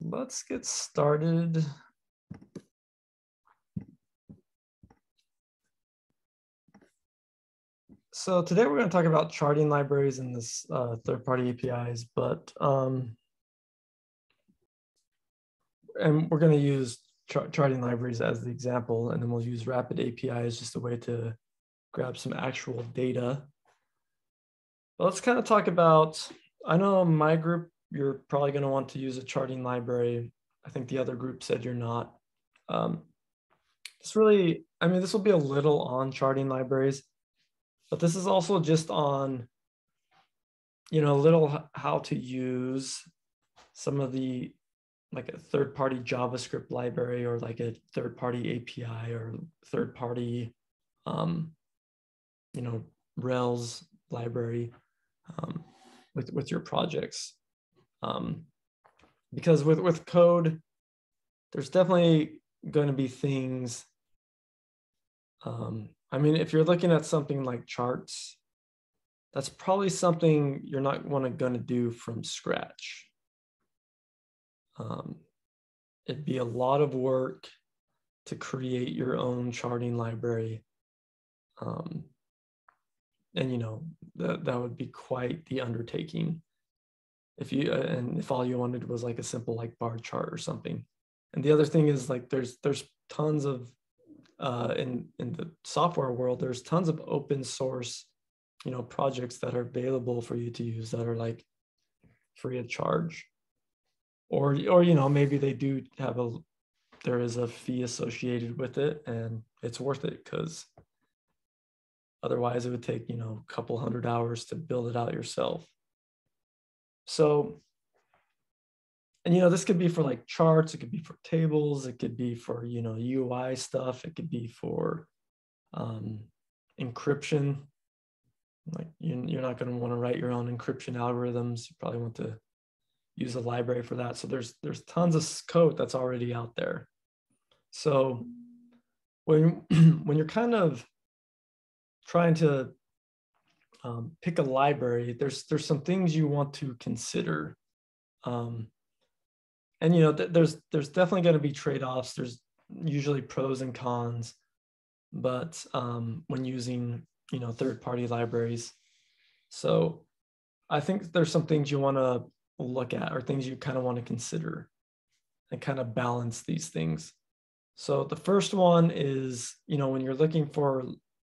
let's get started. So today we're going to talk about charting libraries and this uh, third-party APIs, but um, and we're going to use char charting libraries as the example, and then we'll use Rapid API as just a way to grab some actual data. But let's kind of talk about, I know my group, you're probably going to want to use a charting library. I think the other group said you're not. Um, it's really, I mean, this will be a little on charting libraries, but this is also just on, you know, a little how to use some of the like a third party JavaScript library or like a third party API or third party, um, you know, Rails library um, with, with your projects. Um, because with, with code, there's definitely going to be things. Um, I mean, if you're looking at something like charts, that's probably something you're not going to do from scratch um, it'd be a lot of work to create your own charting library. Um, and you know, that, that would be quite the undertaking. If you, uh, and if all you wanted was like a simple like bar chart or something. And the other thing is like, there's, there's tons of, uh, in, in the software world, there's tons of open source, you know, projects that are available for you to use that are like free of charge or or you know maybe they do have a there is a fee associated with it and it's worth it because otherwise it would take you know a couple hundred hours to build it out yourself so and you know this could be for like charts it could be for tables it could be for you know ui stuff it could be for um, encryption like you, you're not going to want to write your own encryption algorithms you probably want to use a library for that. So there's there's tons of code that's already out there. So when when you're kind of trying to um, pick a library, there's there's some things you want to consider. Um, and you know, th- there's there's definitely going to be trade-offs. There's usually pros and cons, but um, when using you know third-party libraries, so I think there's some things you want to look at or things you kind of want to consider and kind of balance these things. So the first one is, you know, when you're looking for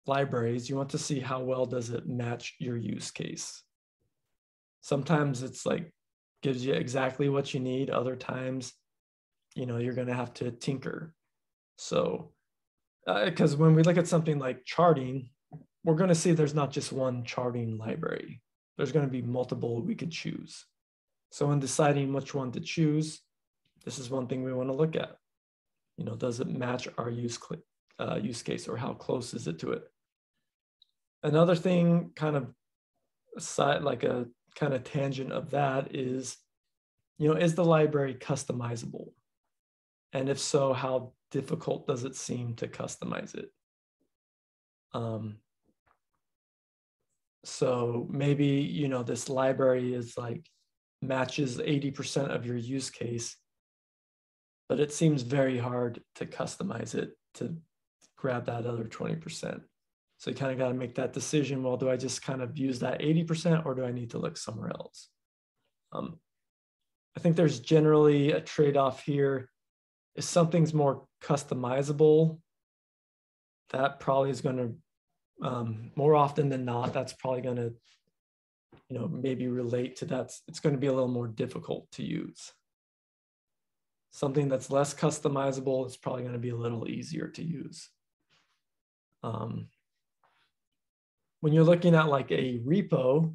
libraries, you want to see how well does it match your use case. Sometimes it's like gives you exactly what you need. Other times, you know, you're going to have to tinker. So, because uh, when we look at something like charting, we're going to see there's not just one charting library. There's going to be multiple we could choose. So in deciding which one to choose, this is one thing we want to look at. You know, does it match our use, uh, use case or how close is it to it? Another thing kind of side, like a kind of tangent of that is, you know, is the library customizable? And if so, how difficult does it seem to customize it? Um, so maybe, you know, this library is like matches 80% of your use case, but it seems very hard to customize it to grab that other 20%. So you kind of got to make that decision. Well, do I just kind of use that 80% or do I need to look somewhere else? Um, I think there's generally a trade off here. If something's more customizable, that probably is going to, um, more often than not, that's probably going to you know, maybe relate to that, it's going to be a little more difficult to use. Something that's less customizable is probably going to be a little easier to use. Um, when you're looking at like a repo,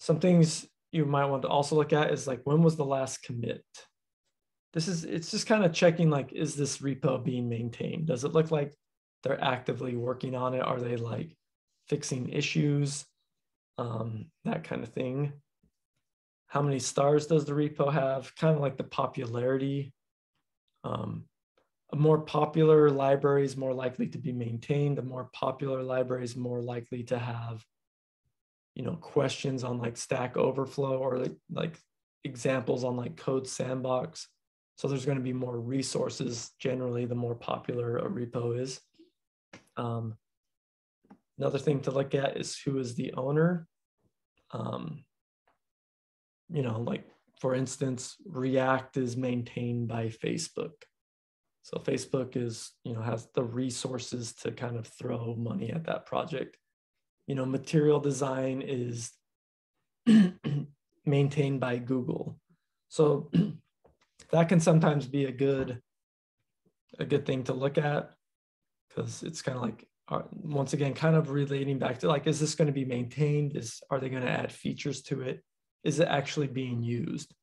some things you might want to also look at is like, when was the last commit? This is, it's just kind of checking like, is this repo being maintained? Does it look like they're actively working on it? Are they like fixing issues? um, that kind of thing. How many stars does the repo have? Kind of like the popularity. Um, more popular library is more likely to be maintained. A more popular library is more likely to have, you know, questions on like Stack Overflow or like, like examples on like Code Sandbox. So there's going to be more resources generally the more popular a repo is. Um, another thing to look at is who is the owner. Um, you know, like for instance, React is maintained by Facebook. So Facebook is, you know, has the resources to kind of throw money at that project. You know, material design is maintained by Google. So that can sometimes be a good a good thing to look at because it's kind of like uh, once again kind of relating back to like is this going to be maintained is are they going to add features to it is it actually being used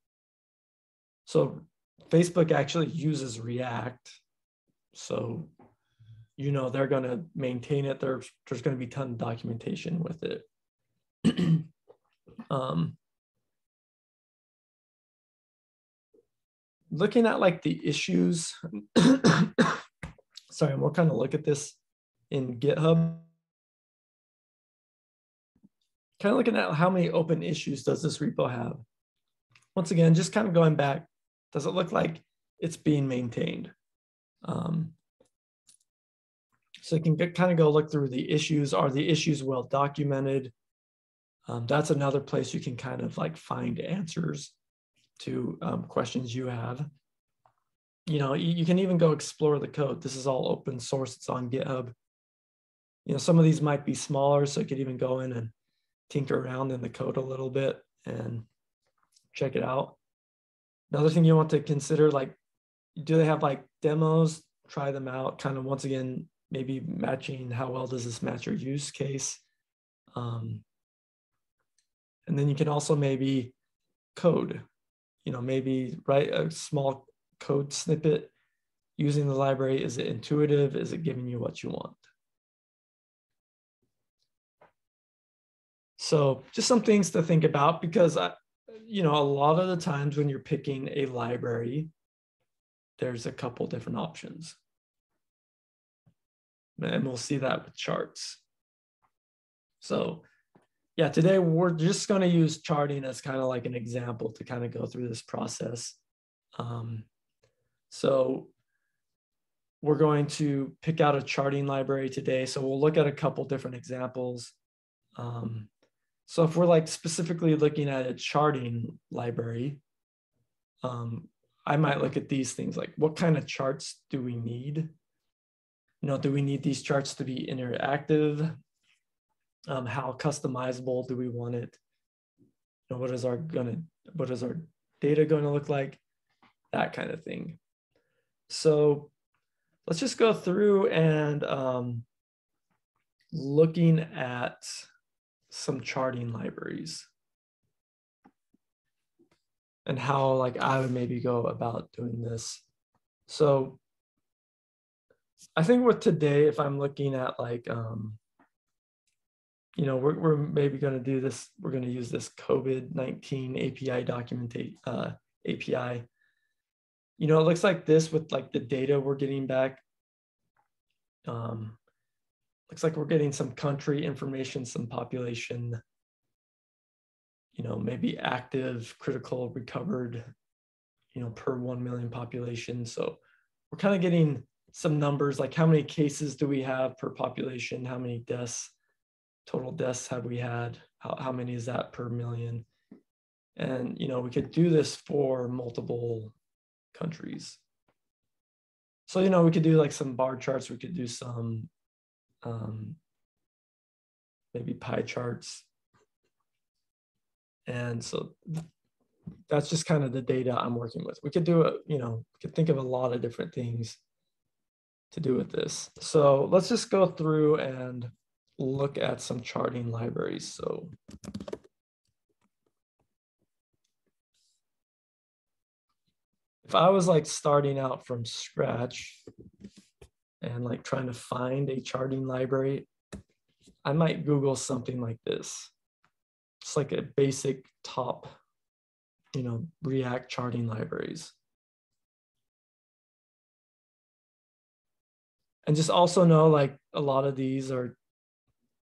so facebook actually uses react so you know they're going to maintain it there's there's going to be ton of documentation with it um, looking at like the issues, sorry, we'll kind of look at this in GitHub. Kind of looking at how many open issues does this repo have? Once again, just kind of going back, does it look like it's being maintained? Um, so you can get, kind of go look through the issues. Are the issues well documented? Um, that's another place you can kind of like find answers to um, questions you have. You know, you, you, can even go explore the code. This is all open source. It's on GitHub. You know, some of these might be smaller, so you could even go in and tinker around in the code a little bit and check it out. Another thing you want to consider, like, do they have like demos? Try them out. Kind of once again, maybe matching how well does this match your use case. Um, and then you can also maybe code you know, maybe write a small code snippet using the library. Is it intuitive? Is it giving you what you want? So just some things to think about because, I, you know, a lot of the times when you're picking a library, there's a couple different options. And we'll see that with charts. So yeah, today we're just going to use charting as kind of like an example to kind of go through this process. Um, so we're going to pick out a charting library today. So we'll look at a couple different examples. Um, so if we're like specifically looking at a charting library, um, I might look at these things like what kind of charts do we need? You know, do we need these charts to be interactive? um, how customizable do we want it you know, what is our gonna what is our data going to look like that kind of thing so let's just go through and um, looking at some charting libraries and how like I would maybe go about doing this. So I think with today, if I'm looking at like um, you know, we're, we're maybe going to do this. We're going to use this COVID-19 API documentate uh, API. You know, it looks like this with like the data we're getting back. Um, looks like we're getting some country information, some population, you know, maybe active, critical, recovered, you know, per 1 million population. So we're kind of getting some numbers like how many cases do we have per population, how many deaths, total deaths have we had? How, how many is that per million? And, you know, we could do this for multiple countries. So, you know, we could do like some bar charts. We could do some um, maybe pie charts. And so that's just kind of the data I'm working with. We could do a, you know, we could think of a lot of different things to do with this. So let's just go through and look at some charting libraries. So if I was like starting out from scratch and like trying to find a charting library, I might Google something like this. It's like a basic top, you know, React charting libraries. And just also know like a lot of these are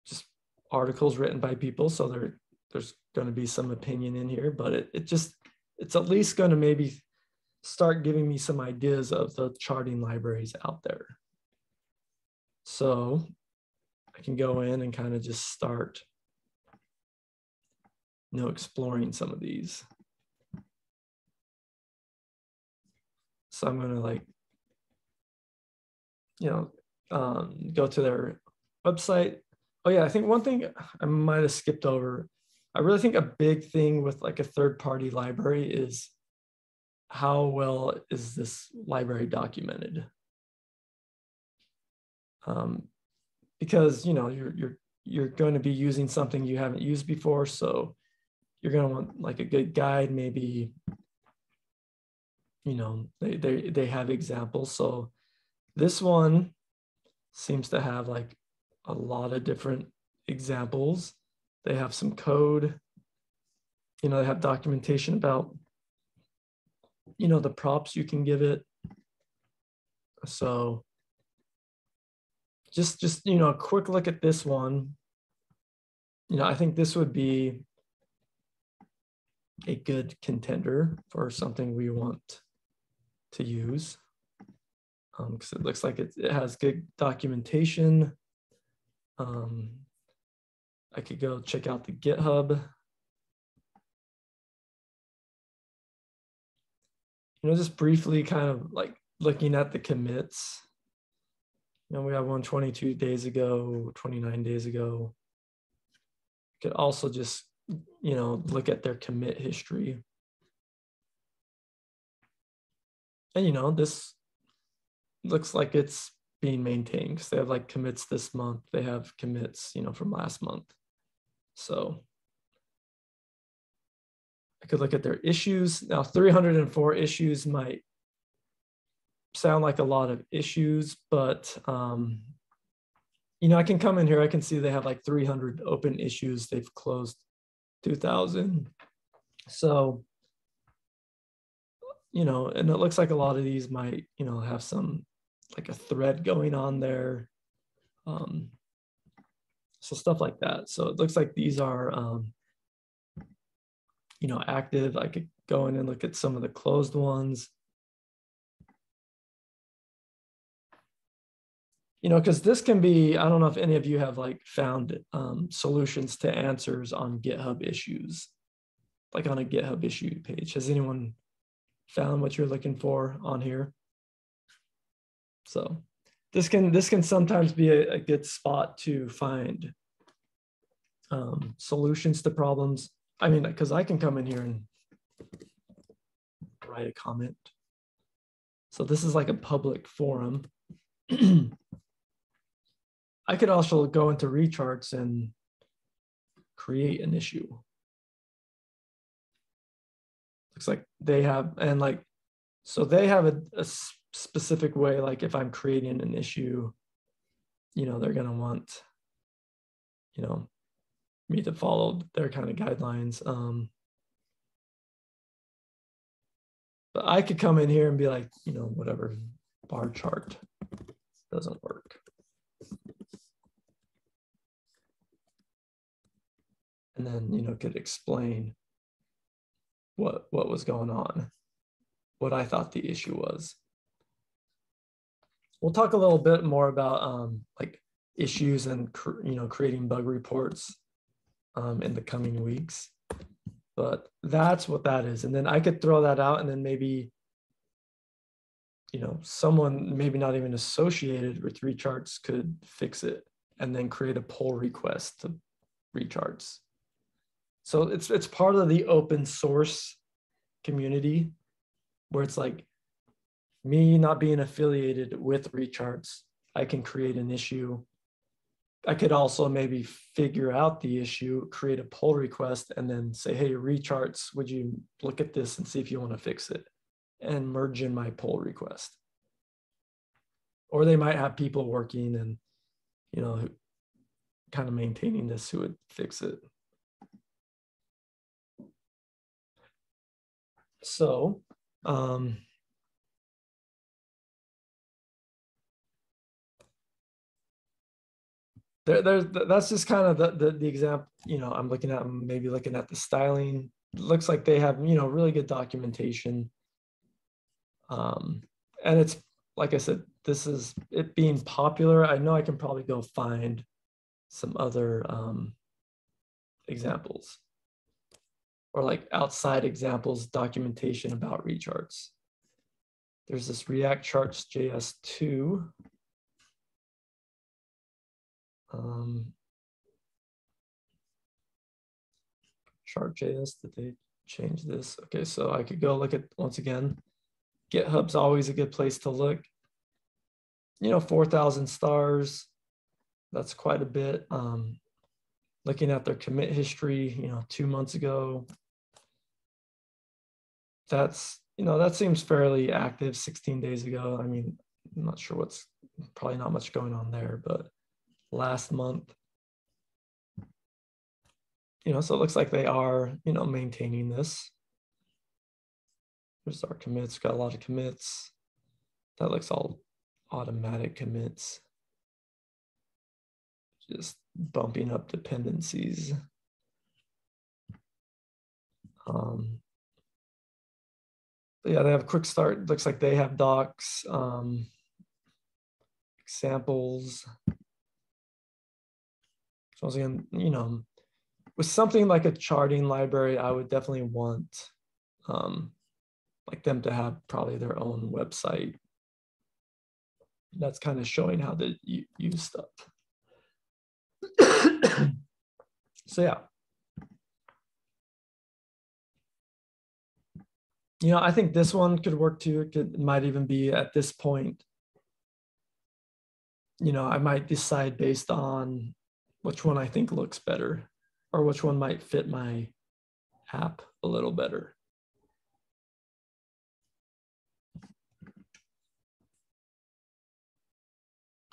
just articles written by people, so there there's going to be some opinion in here, but it, it just it's at least going to maybe start giving me some ideas of the charting libraries out there. So I can go in and kind of just start, you know, exploring some of these. So I'm to like, you know, um, go to their website. Oh yeah, I think one thing I might have skipped over. I really think a big thing with like a third party library is how well is this library documented? Um, because you know you're you're you're going to be using something you haven't used before, so you're going to want like a good guide, maybe. You know they they they have examples, so this one seems to have like a lot of different examples. They have some code. You know, they have documentation about, you know, the props you can give it. So just, just, you know, a quick look at this one. You know, I think this would be a good contender for something we want to use because um, it looks like it, it has good documentation. Um, I could go check out the GitHub. You know, just briefly kind of like looking at the commits. You know, we have one 22 days ago, 29 days ago. Could also just, you know, look at their commit history. And, you know, this looks like it's being maintained because they have like commits this month. They have commits, you know, from last month. So I could look at their issues. Now 304 issues might sound like a lot of issues, but um, you know, I can come in here, I can see they have like 300 open issues. They've closed 2000. So, you know, and it looks like a lot of these might, you know, have some like a thread going on there. Um, so stuff like that. So it looks like these are, um, you know, active. I could go in and look at some of the closed ones. You know, because this can be, I don't know if any of you have like found um, solutions to answers on GitHub issues, like on a GitHub issue page. Has anyone found what you're looking for on here? So this can this can sometimes be a, a good spot to find um, solutions to problems. I mean, because I can come in here and write a comment. So this is like a public forum. I could also go into recharts and create an issue. Looks like they have, and like, so they have a, a specific way, like if I'm creating an issue, you know, they're to want, you know, me to follow their kind of guidelines. Um, but I could come in here and be like, you know, whatever bar chart doesn't work. And then, you know, could explain what what was going on, what I thought the issue was we'll talk a little bit more about um, like issues and you know creating bug reports um, in the coming weeks. But that's what that is, and then I could throw that out, and then maybe you know someone maybe not even associated with recharts could fix it, and then create a pull request to recharts. So it's it's part of the open source community where it's like me not being affiliated with recharts, I can create an issue. I could also maybe figure out the issue, create a pull request, and then say, hey, recharts, would you look at this and see if you want to fix it? And merge in my pull request. Or they might have people working and, you know, kind of maintaining this who would fix it. So, um, there, there's that's just kind of the, the, the example you know i'm looking at maybe looking at the styling looks like they have you know really good documentation um, and it's like i said this is it being popular i know i can probably go find some other um, examples. Or like outside examples documentation about recharts. There's this react charts js2 um, chart JS, did they change this? Okay, so I could go look at, once again, GitHub's always a good place to look. You know, 4,000 stars, that's quite a bit. Um, looking at their commit history, you know, two months ago, that's, you know, that seems fairly active 16 days ago. I mean, I'm not sure what's, probably not much going on there, but last month, you know, so it looks like they are, you know, maintaining this. There's our commits, got a lot of commits. That looks all automatic commits. Just bumping up dependencies. Um, yeah, they have a quick start. Looks like they have docs, um, examples. So again, you know, with something like a charting library, I would definitely want um, like them to have probably their own website. That's kind of showing how to use stuff. so yeah. You know, I think this one could work too. It, could, it might even be at this point. You know, I might decide based on which one I think looks better or which one might fit my app a little better.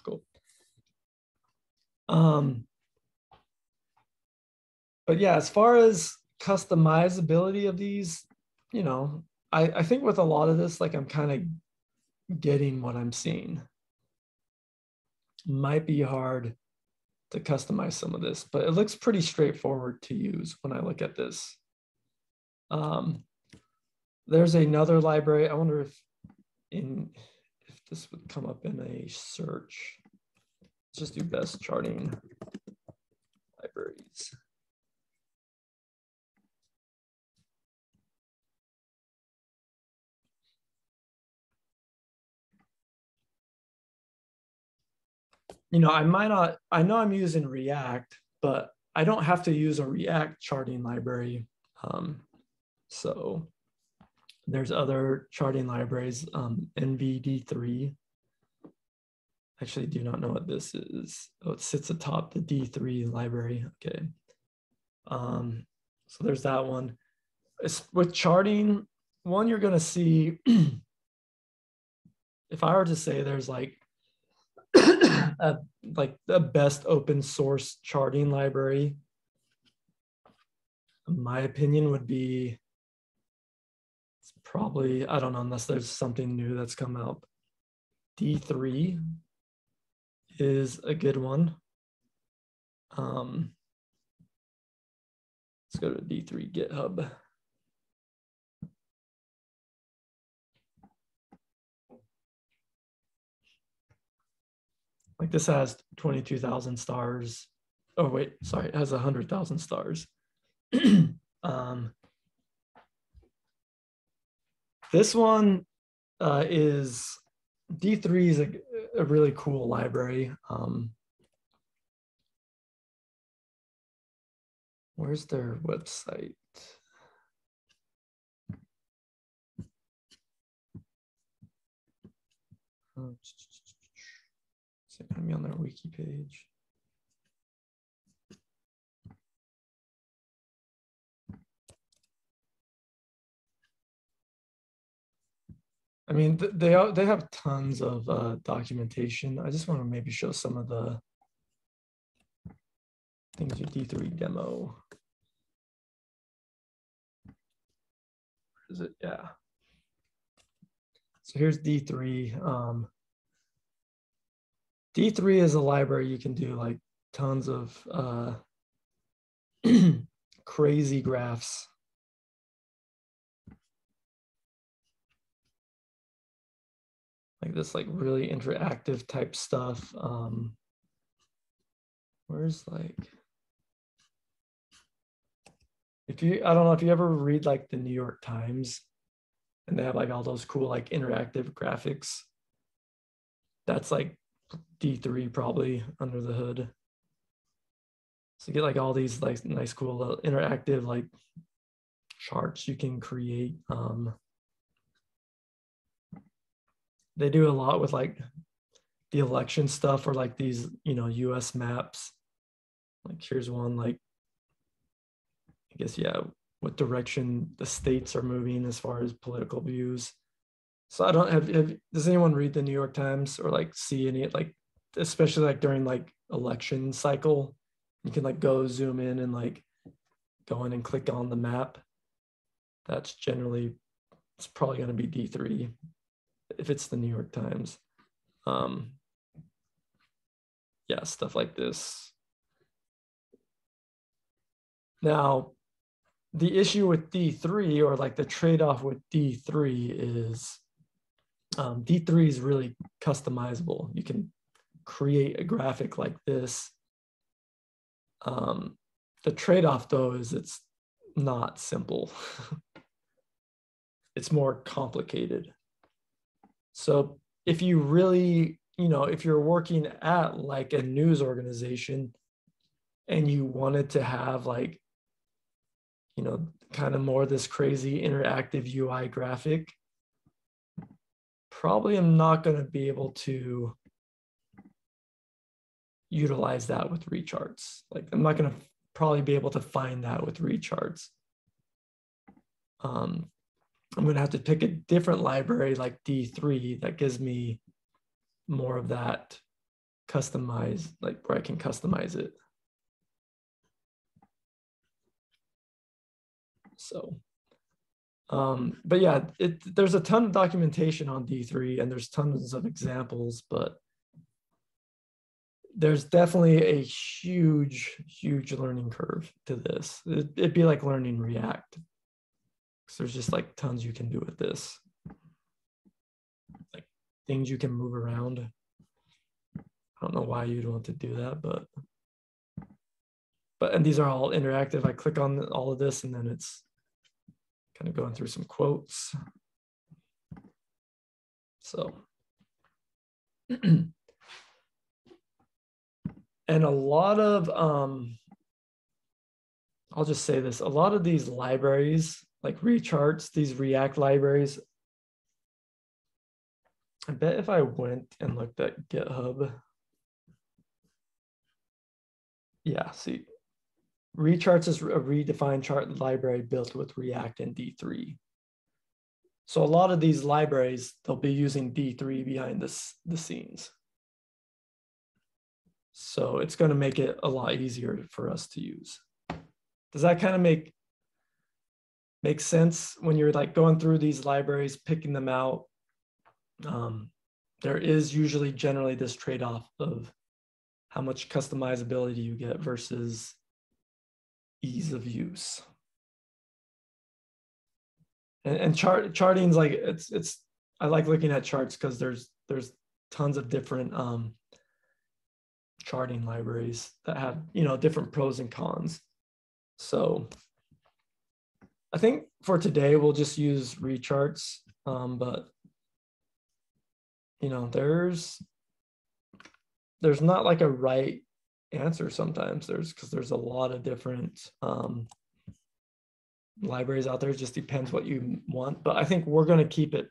Cool. Um, but yeah, as far as customizability of these, you know, I, I think with a lot of this, like I'm kind of getting what I'm seeing. Might be hard to customize some of this, but it looks pretty straightforward to use when I look at this. Um, there's another library. I wonder if in if this would come up in a search. Let's just do best charting libraries. you know, I might not, I know I'm using React, but I don't have to use a React charting library. Um, so there's other charting libraries, um, NVD3. Actually, do not know what this is. Oh, it sits atop the D3 library. Okay. Um, so there's that one. It's, with charting, one you're going to see, if I were to say there's like a, like the best open source charting library, my opinion would be it's probably, I don't know, unless there's something new that's come out. D3 is a good one. Um, let's go to D3 GitHub. Like this has 22,000 stars. Oh, wait, sorry, it has 100,000 stars. um, this one uh, is, D3 is a, a really cool library. Um, where's their website? Oh, it going to be on their wiki page? I mean, they are, they have tons of uh, documentation. I just want to maybe show some of the things your D3 demo. Is it? Yeah. So here's D3. Um, D3 is a library you can do like tons of uh, crazy graphs like this like really interactive type stuff. Um, where's like, if you, I don't know if you ever read like the New York Times and they have like all those cool like interactive graphics. That's like D3 probably under the hood. So you get like all these like nice cool interactive like charts you can create. Um, they do a lot with like the election stuff or like these, you know, US maps. Like here's one like, I guess, yeah, what direction the states are moving as far as political views. So I don't have, have does anyone read the New York Times or like see any like, especially like during like election cycle, you can like go zoom in and like go in and click on the map. That's generally, it's probably going to be D3 if it's the New York Times. Um, yeah, stuff like this. Now, the issue with D3 or like the trade-off with D3 is um, D3 is really customizable. You can create a graphic like this. Um, the trade-off though is it's not simple. it's more complicated. So if you really, you know, if you're working at like a news organization and you wanted to have like, you know, kind of more this crazy interactive UI graphic, probably I'm not going to be able to utilize that with recharts. Like I'm not going to probably be able to find that with recharts. Um, I'm going to have to pick a different library like D3 that gives me more of that customized, like where I can customize it. So, um, but yeah, it, there's a ton of documentation on D3 and there's tons of examples, but there's definitely a huge, huge learning curve to this. It, it'd be like learning React there's just like tons you can do with this. Like things you can move around. I don't know why you'd want to do that, but but and these are all interactive. I click on all of this and then it's kind of going through some quotes. So and a lot of um I'll just say this, a lot of these libraries like recharts, these React libraries. I bet if I went and looked at GitHub, yeah, see, recharts is a redefined chart library built with React and D3. So a lot of these libraries, they'll be using D3 behind this, the scenes. So it's going to make it a lot easier for us to use. Does that kind of make makes sense when you're like going through these libraries, picking them out. Um, there is usually generally this trade-off of how much customizability you get versus ease of use. And, and chart charting's like it's it's I like looking at charts because there's there's tons of different um, charting libraries that have you know different pros and cons. So I think for today we'll just use recharts, um, but you know, there's there's not like a right answer sometimes. There's because there's a lot of different um, libraries out there. It just depends what you want. But I think we're going to keep it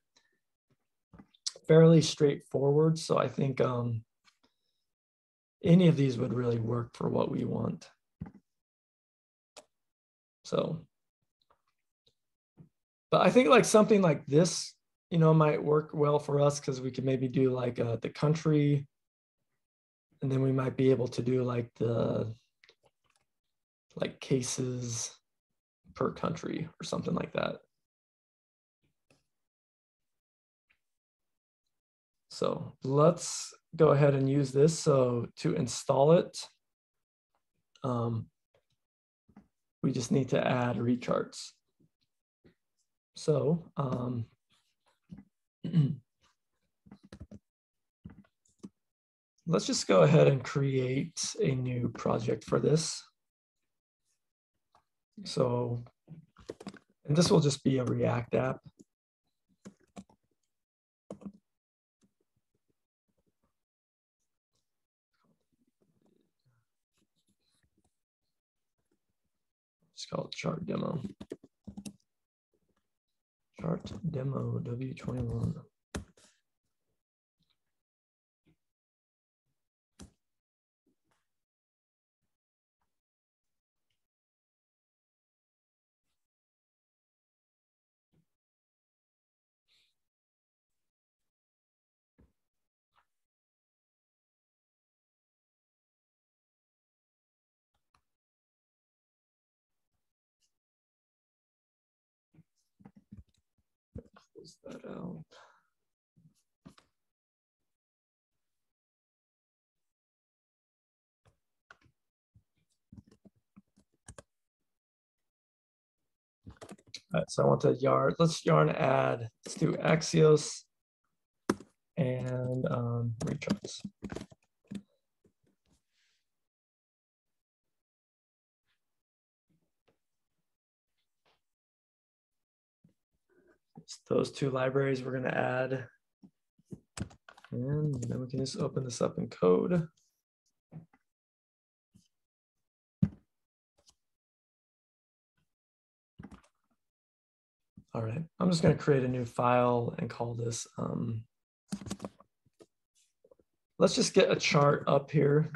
fairly straightforward. So I think um, any of these would really work for what we want. So but I think like something like this, you know, might work well for us because we could maybe do like uh, the country, and then we might be able to do like the like cases per country or something like that. So let's go ahead and use this. So to install it, um, we just need to add recharts. So um, let's just go ahead and create a new project for this. So, and this will just be a React app. It's called chart demo. Chart demo W21. All right, so I want to yarn, let's yarn add, let's do Axios and um, recharts. Those two libraries we're going to add. And then we can just open this up in code. All right, I'm just going to create a new file and call this, um, let's just get a chart up here,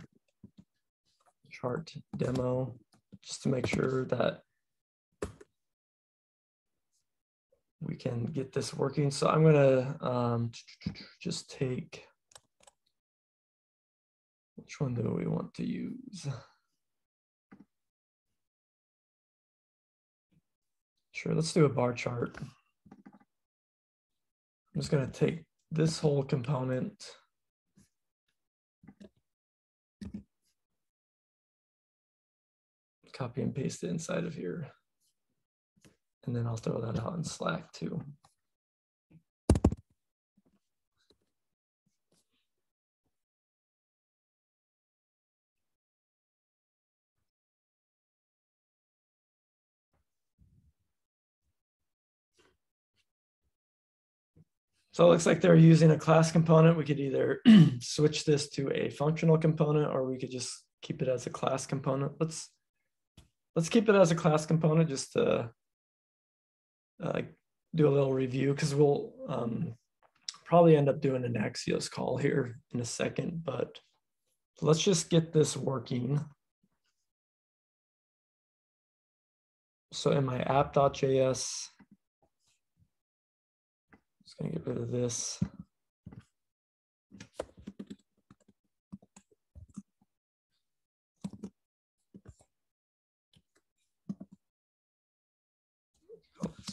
chart demo, just to make sure that we can get this working. So I'm gonna um, just take, which one do we want to use? Sure, let's do a bar chart. I'm just gonna take this whole component copy and paste it inside of here. And then I'll throw that out in Slack too. So it looks like they're using a class component. We could either switch this to a functional component or we could just keep it as a class component. Let's let's keep it as a class component just to uh, do a little review because we'll um, probably end up doing an Axios call here in a second, but let's just get this working. So in my app.js, just gonna get rid of this.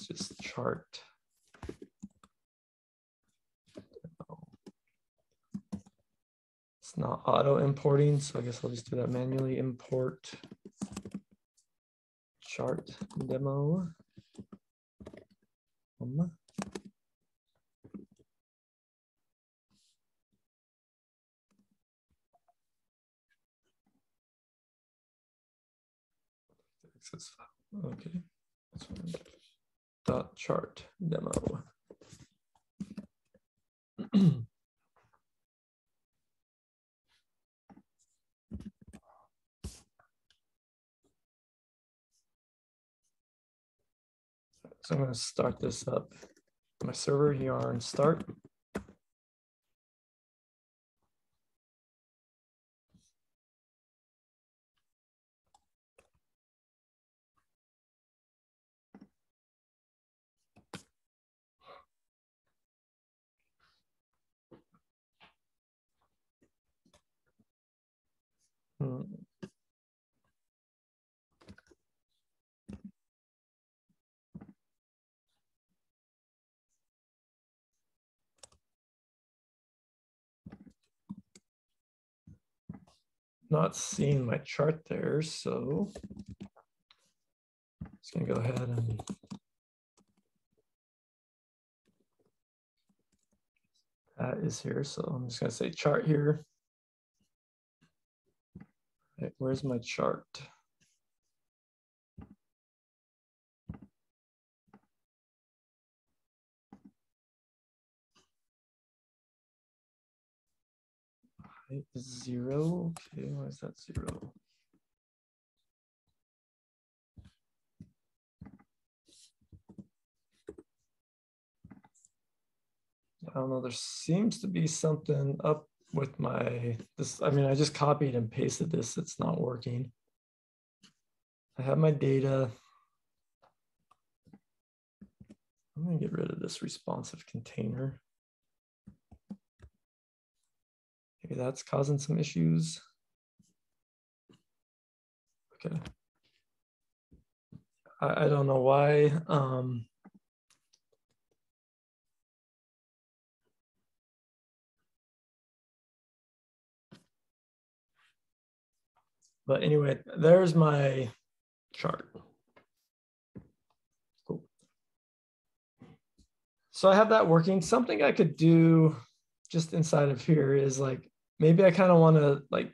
just chart. It's not auto importing, so I guess I'll just do that manually. Import chart demo. Um, Okay dot chart demo. So I'm going to start this up. My server yarn start. Hmm. Not seeing my chart there, so I'm just gonna go ahead and that is here. So I'm just gonna say chart here. Right, where's my chart? Height zero. Okay, why is that zero? I don't know, there seems to be something up with my, this, I mean, I just copied and pasted this, it's not working. I have my data. I'm gonna get rid of this responsive container. Maybe that's causing some issues. Okay. I, I don't know why. Um, But anyway, there's my chart. Cool. So I have that working. Something I could do just inside of here is like, maybe I kind of want to like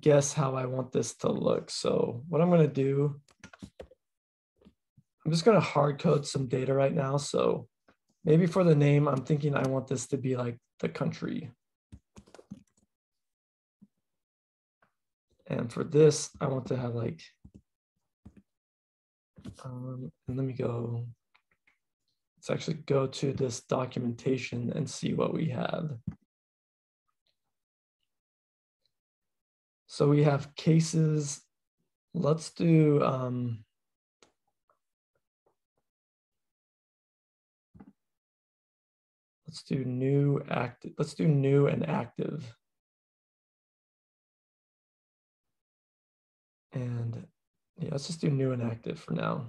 guess how I want this to look. So what I'm going to do, I'm just going to hard code some data right now. So maybe for the name, I'm thinking I want this to be like the country. And for this, I want to have like, um, let me go, let's actually go to this documentation and see what we have. So we have cases, let's do, um, let's do new active, let's do new and active. And yeah, let's just do new and active for now.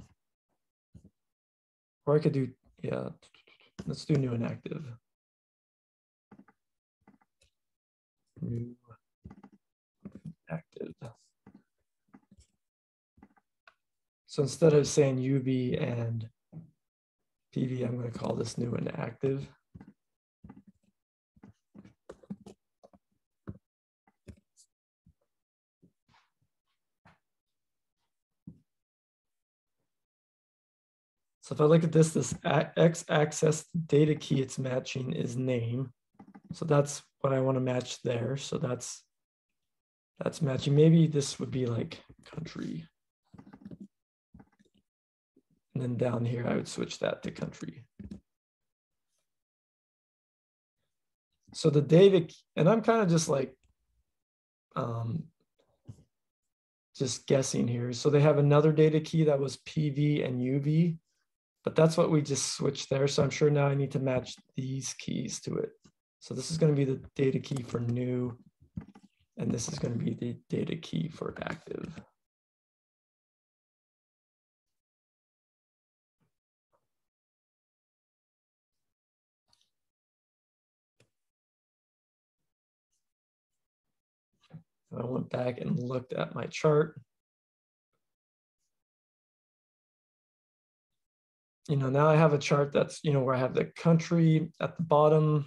Or I could do, yeah, let's do new and active. New active. So instead of saying UV and PV, I'm going to call this new and active. So if I look at this, this X axis data key it's matching is name. So that's what I want to match there. So that's that's matching. Maybe this would be like country. And then down here, I would switch that to country. So the data, and I'm kind of just like, um, just guessing here. So they have another data key that was PV and UV. But that's what we just switched there. So I'm sure now I need to match these keys to it. So this is going to be the data key for new, and this is going to be the data key for active. I went back and looked at my chart. You know, now I have a chart that's, you know, where I have the country at the bottom.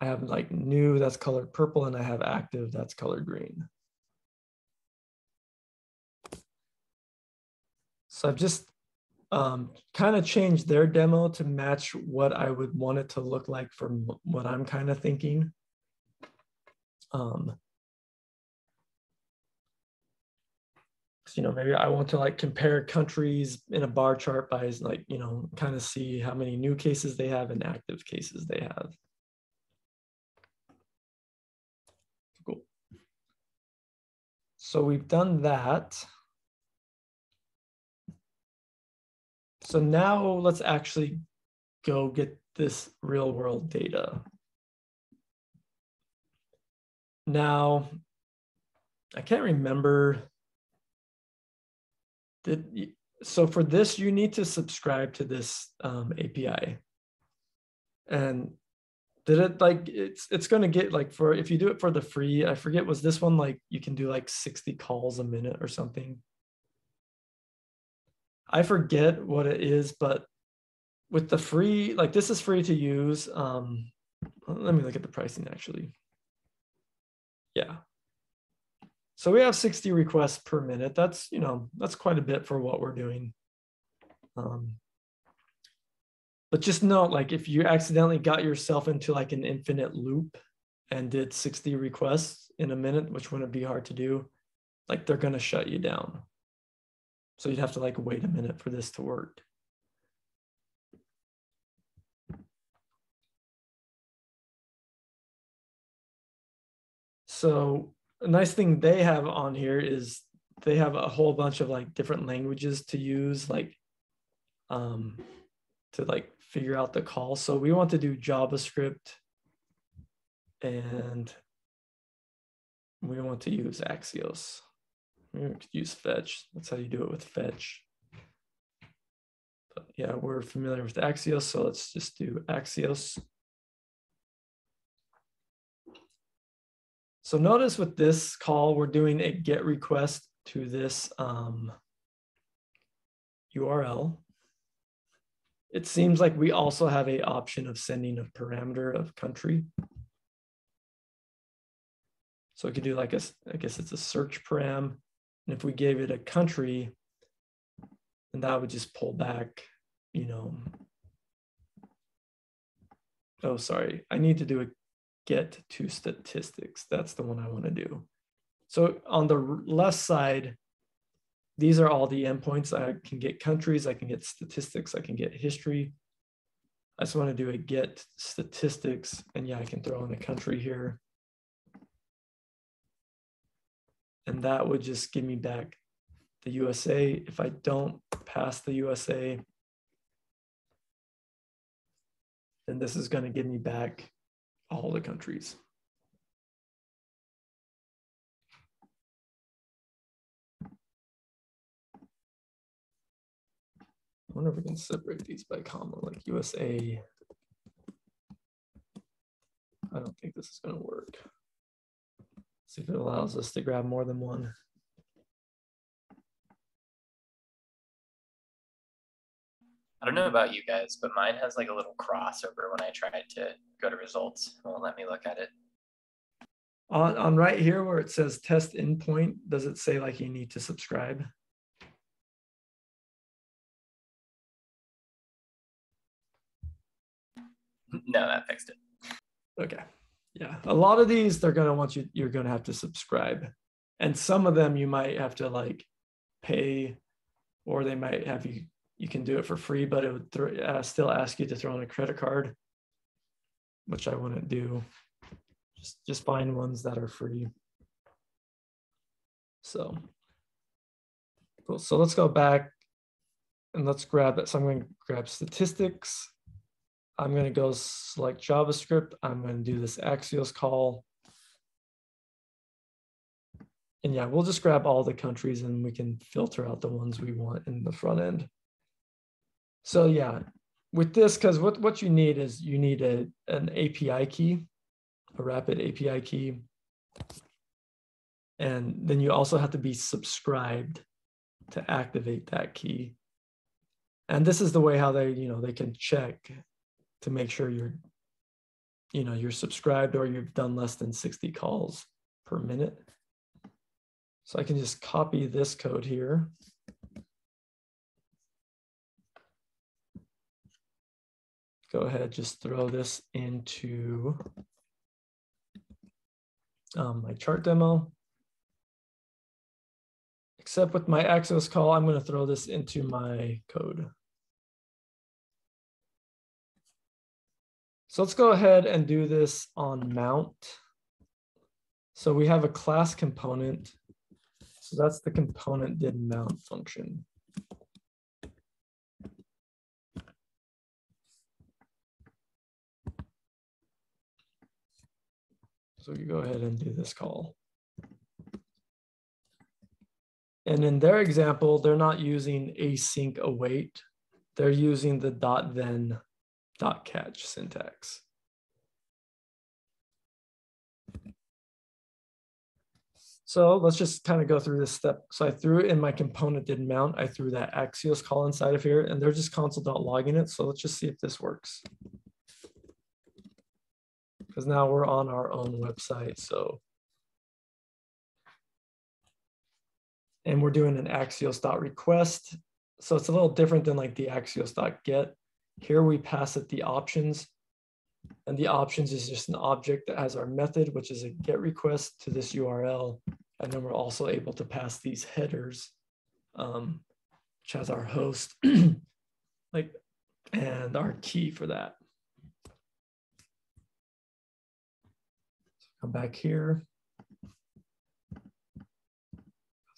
I have like new that's colored purple and I have active that's colored green. So I've just um, kind of changed their demo to match what I would want it to look like from what I'm kind of thinking. Um, you know maybe i want to like compare countries in a bar chart by like you know kind of see how many new cases they have and active cases they have. Cool. So we've done that. So now let's actually go get this real world data. Now i can't remember so for this, you need to subscribe to this um, API. And did it like it's it's going to get like for if you do it for the free, I forget was this one like you can do like 60 calls a minute or something. I forget what it is, but with the free, like this is free to use. Um, let me look at the pricing actually. Yeah. So we have 60 requests per minute. That's, you know, that's quite a bit for what we're doing. Um, but just note, like if you accidentally got yourself into like an infinite loop and did 60 requests in a minute, which wouldn't be hard to do, like they're gonna shut you down. So you'd have to like wait a minute for this to work. So a nice thing they have on here is they have a whole bunch of like different languages to use, like um, to like figure out the call. So we want to do JavaScript and we want to use Axios. We could use fetch. That's how you do it with fetch. But yeah, we're familiar with Axios, so let's just do Axios. So notice with this call, we're doing a GET request to this um, URL. It seems like we also have a option of sending a parameter of country. So we could do like a, I guess it's a search param. And if we gave it a country, then that would just pull back, you know. Oh, sorry. I need to do a get to statistics. That's the one I want to do. So on the left side, these are all the endpoints. I can get countries, I can get statistics, I can get history. I just want to do a get statistics. And yeah, I can throw in a country here. and that would just give me back the USA. If I don't pass the USA, then this is going to give me back all the countries. I wonder if we can separate these by comma, like USA. I don't think this is going to work. See if it allows us to grab more than one. I don't know about you guys, but mine has like a little crossover when I tried to go to results. It won't let me look at it. On, on right here where it says test endpoint, does it say like you need to subscribe? No, that fixed it. Okay. Yeah, a lot of these they're gonna want you. You're gonna have to subscribe, and some of them you might have to like pay, or they might have you. You can do it for free, but it would th- uh, still ask you to throw in a credit card, which I wouldn't do. Just just find ones that are free. So cool. So let's go back and let's grab it. So I'm going to grab statistics. I'm going to go select JavaScript. I'm going to do this Axios call. And yeah, we'll just grab all the countries and we can filter out the ones we want in the front end. So yeah, with this, because what, what you need is you need a, an API key, a rapid API key. And then you also have to be subscribed to activate that key. And this is the way how they, you know, they can check to make sure you're, you know, you're subscribed or you've done less than 60 calls per minute. So I can just copy this code here. Go ahead, just throw this into um, my chart demo. Except with my Axios call, I'm going to throw this into my code. So let's go ahead and do this on mount. So we have a class component. So that's the component did mount function. So you go ahead and do this call. And in their example, they're not using async await. They're using the dot then dot catch syntax. So let's just kind of go through this step. So I threw it in my component did mount. I threw that Axios call inside of here and they're just console.log in it. So let's just see if this works. Because now we're on our own website. So and we're doing an axios.request. So it's a little different than like the axios.get. Here we pass it the options and the options is just an object that has our method, which is a get request to this URL. And then we're also able to pass these headers, um, which has our host, like, and our key for that. Come back here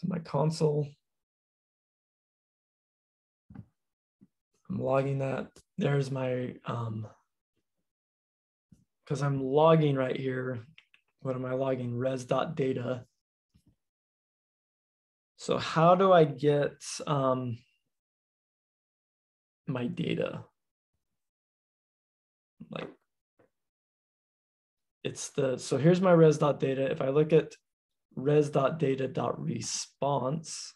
to my console. I'm logging that. There's my, um, because I'm logging right here. What am I logging? res.data. So how do I get um, my data? Like it's the, so here's my res.data. If I look at res.data.response,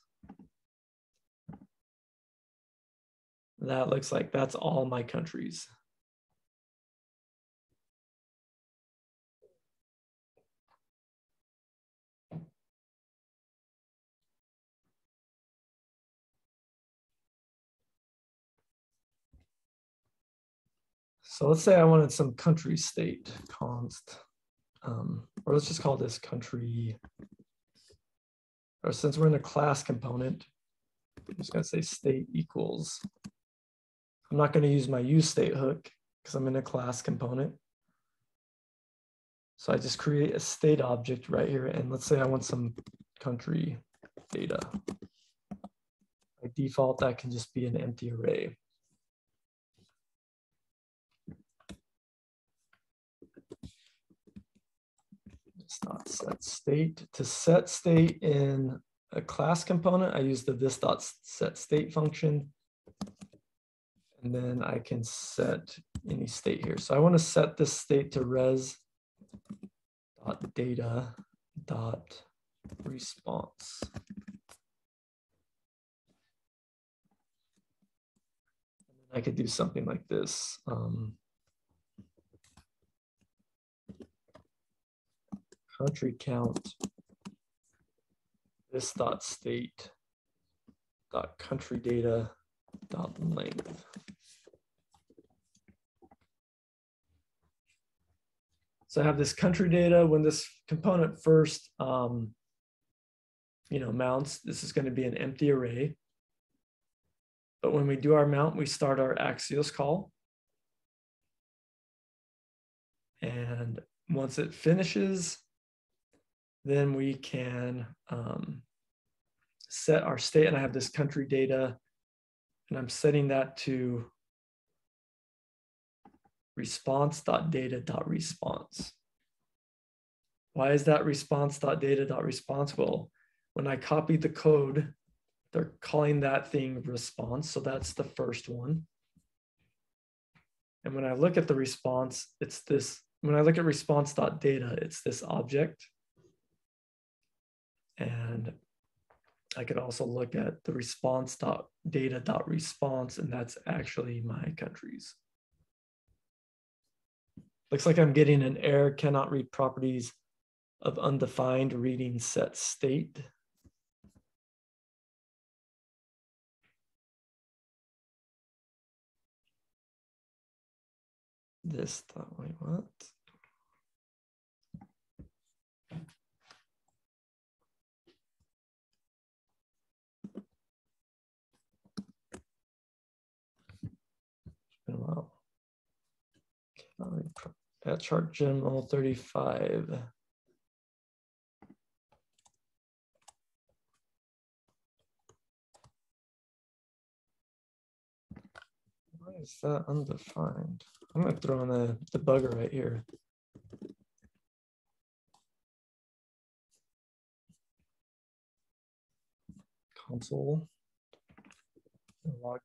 that looks like that's all my countries. So let's say I wanted some country state const, um, or let's just call this country, or since we're in a class component, I'm just gonna say state equals. I'm not gonna use my use state hook because I'm in a class component. So I just create a state object right here. And let's say I want some country data. By default, that can just be an empty array. Dot set state. To set state in a class component, I use the this dot set state function. And then I can set any state here. So I want to set this state to res dot data dot response. I could do something like this. Um, country count this dot state dot country data dot length. So I have this country data. When this component first, um, you know, mounts, this is going to be an empty array. But when we do our mount, we start our Axios call. And once it finishes, then we can um, set our state and I have this country data and I'm setting that to response.data.response. Why is that response.data.response? Well, when I copied the code, they're calling that thing response. So that's the first one. And when I look at the response, it's this, when I look at response.data, it's this object. And I could also look at the response dot data dot response, and that's actually my countries. Looks like I'm getting an error, cannot read properties of undefined reading set state. This thought, wait, what? Been while. Uh, at chart general 35. Why is that undefined? I'm to throw in the debugger right here. Console. Log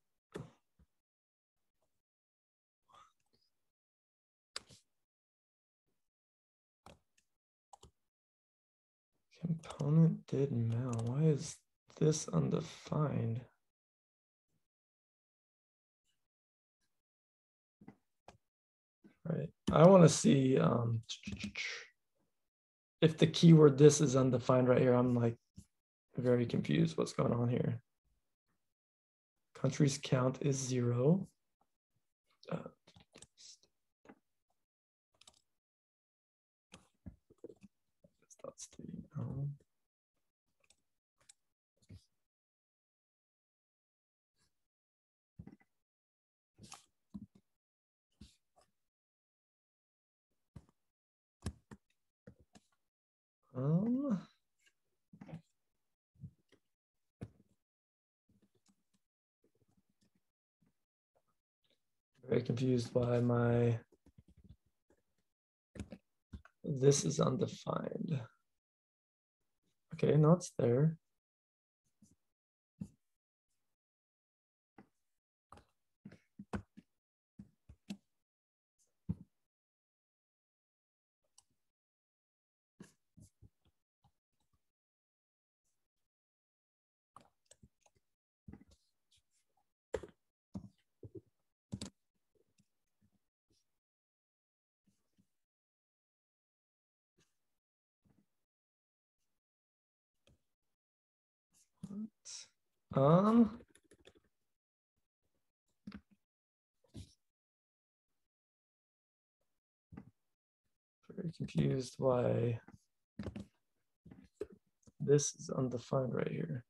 Component did mal. Why is this undefined? Right. I want to see um, if the keyword this is undefined right here. I'm like very confused what's going on here. Countries count is zero. Uh, that's the, um, Um, very confused by my, this is undefined. Okay, no, it's there. Um, very confused why this is undefined right here.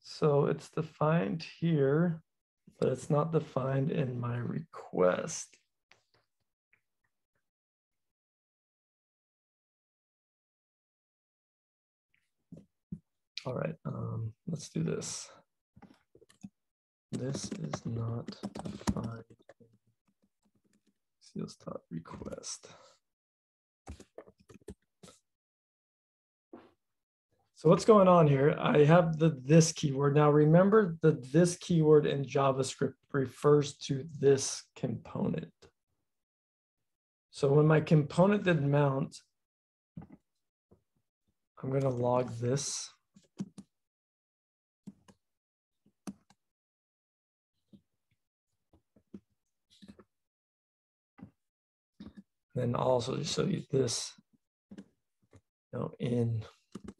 So it's defined here, but it's not defined in my request. All right, um, let's do this. This is not defined. Seals dot request. So what's going on here? I have the this keyword. Now remember the this keyword in JavaScript refers to this component. So when my component did mount, I'm going to log this. Then also show you this you know, in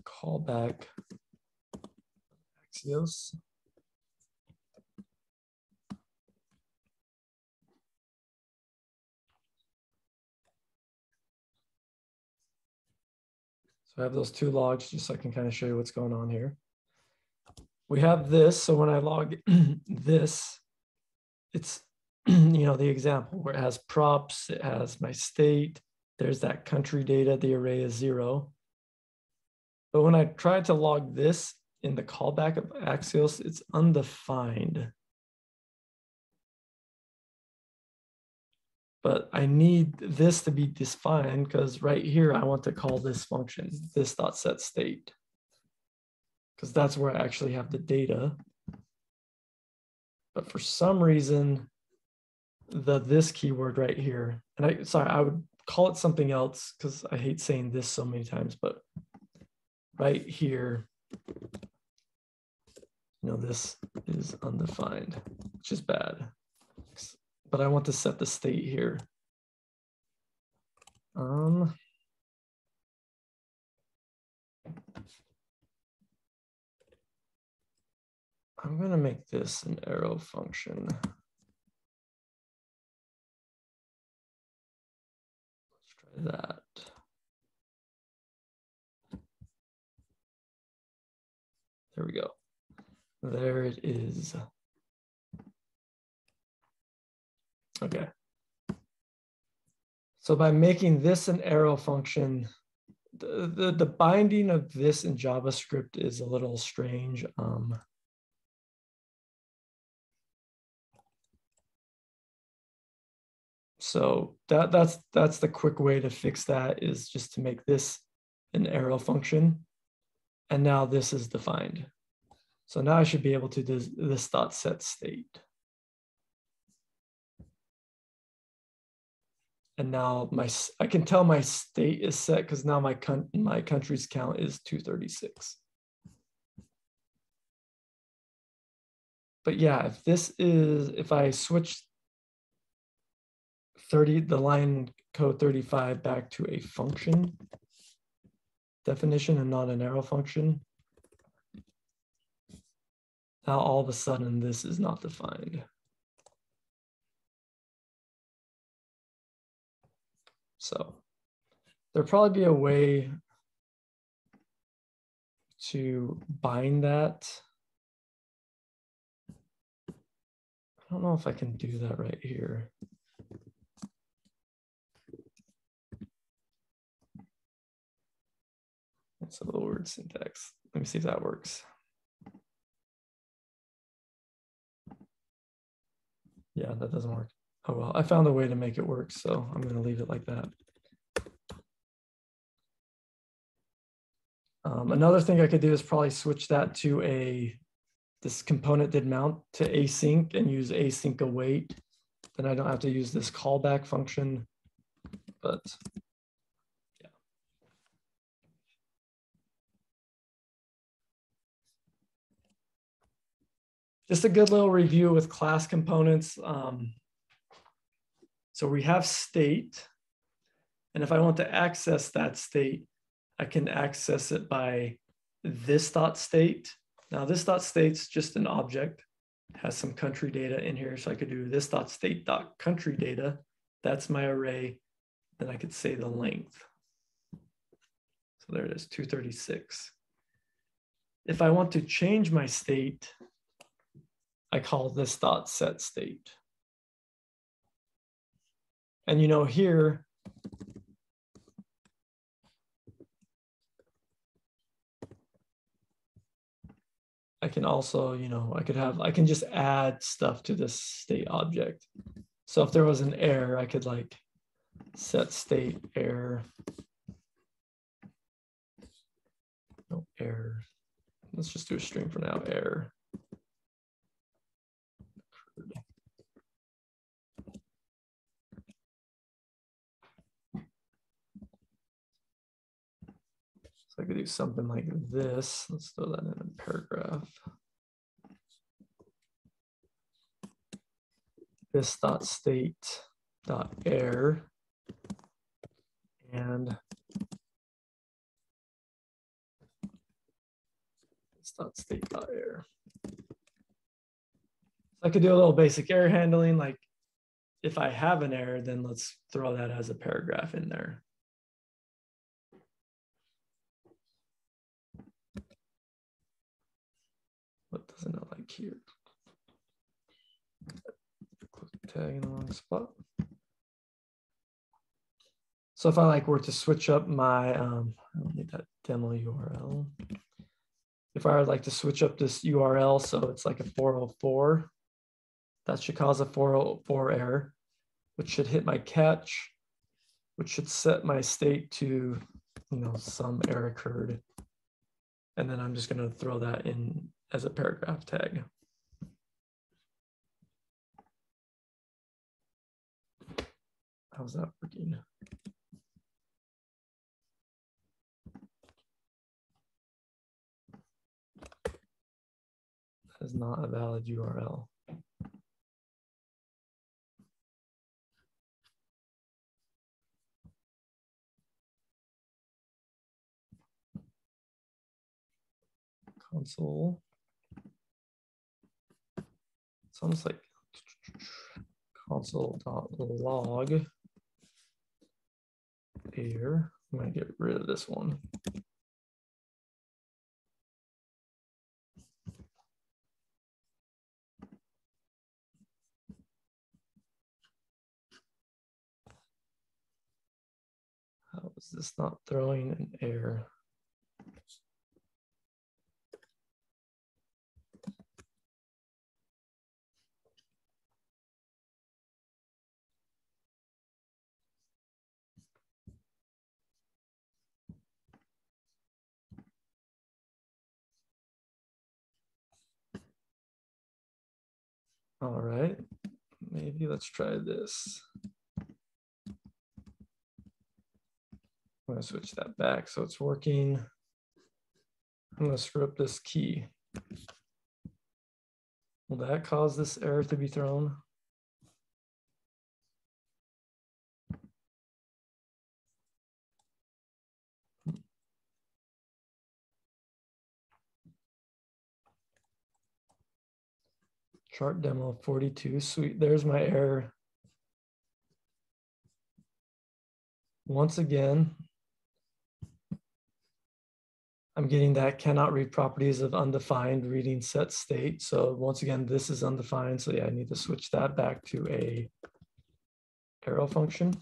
callback Axios. So I have those two logs just so I can kind of show you what's going on here. We have this, so when I log this, it's you know the example where it has props, it has my state, there's that country data, the array is zero. But when I try to log this in the callback of Axios, it's undefined. But I need this to be defined because right here, I want to call this function, this dot set state. Because that's where I actually have the data. But for some reason, the this keyword right here, and I sorry, I would call it something else because I hate saying this so many times, but right here, you know, this is undefined, which is bad. But I want to set the state here. Um, I'm going to make this an arrow function. Let's try that. There we go. There it is. Okay. So by making this an arrow function, the, the, the binding of this in JavaScript is a little strange. Um, so that, that's, that's the quick way to fix that is just to make this an arrow function. And now this is defined. So now I should be able to do this dot set state. and now my I can tell my state is set because now my my country's count is 236. But yeah, if this is if I switch 30 the line code 35 back to a function definition and not an arrow function, now all of a sudden this is not defined. So there'll probably be a way to bind that. I don't know if I can do that right here. A little weird syntax. Let me see if that works. Yeah, that doesn't work. Oh well, I found a way to make it work, so I'm going to leave it like that. Um, another thing I could do is probably switch that to a, this component did mount to async and use async await. Then I don't have to use this callback function, but Just a good little review with class components. Um, so we have state. And if I want to access that state, I can access it by this dot state. Now this dot state's just an object, has some country data in here. So I could do this dot state dot country data. That's my array. Then I could say the length. So there it is, 236. If I want to change my state, I call this dot set state. And you know, here, I can also, you know, I could have, I can just add stuff to this state object. So if there was an error, I could like set state error. No error. Let's just do a string for now, error. So I could do something like this. Let's throw that in a paragraph. This dot state dot error and this dot state dot error. I could do a little basic error handling, like if I have an error, then let's throw that as a paragraph in there. What doesn't like here? Tag in the wrong spot. So if I like were to switch up my, um, I don't need that demo URL. If I would like to switch up this URL, so it's like a 404, that should cause a 404 error, which should hit my catch, which should set my state to, you know, some error occurred. And then I'm just going to throw that in as a paragraph tag. How's that working? That is not a valid URL. console it's almost like console.log here. I'm to get rid of this one. How is this not throwing an error? All right, maybe let's try this. I'm gonna switch that back so it's working. I'm gonna screw up this key. Will that cause this error to be thrown? Chart demo 42, sweet, there's my error. Once again, I'm getting that cannot read properties of undefined reading set state. So once again, this is undefined. So yeah, I need to switch that back to a arrow function.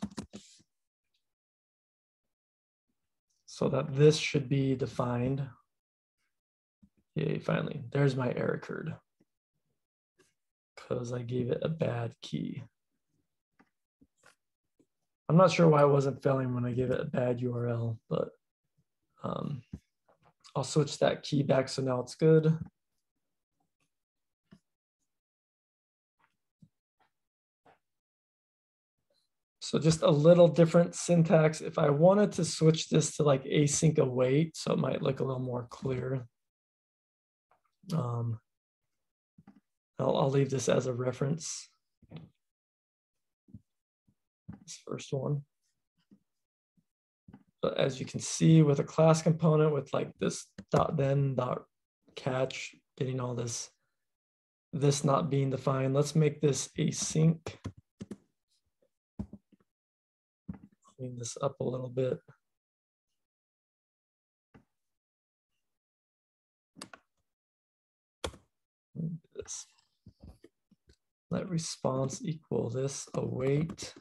So that this should be defined. Yay, finally, there's my error occurred because I gave it a bad key. I'm not sure why it wasn't failing when I gave it a bad URL, but um, I'll switch that key back so now it's good. So just a little different syntax. If I wanted to switch this to like async await, so it might look a little more clear. Um, I'll, I'll leave this as a reference. This first one. But as you can see with a class component with like this dot then dot catch, getting all this, this not being defined, let's make this async. Clean this up a little bit. This. Let response equal this await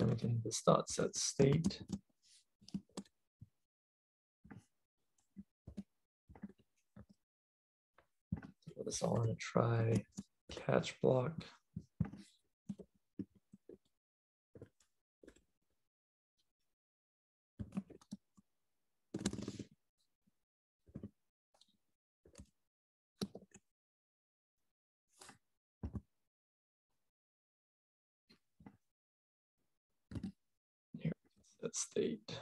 and we can this dot set state. Put this all in a try catch block. That state.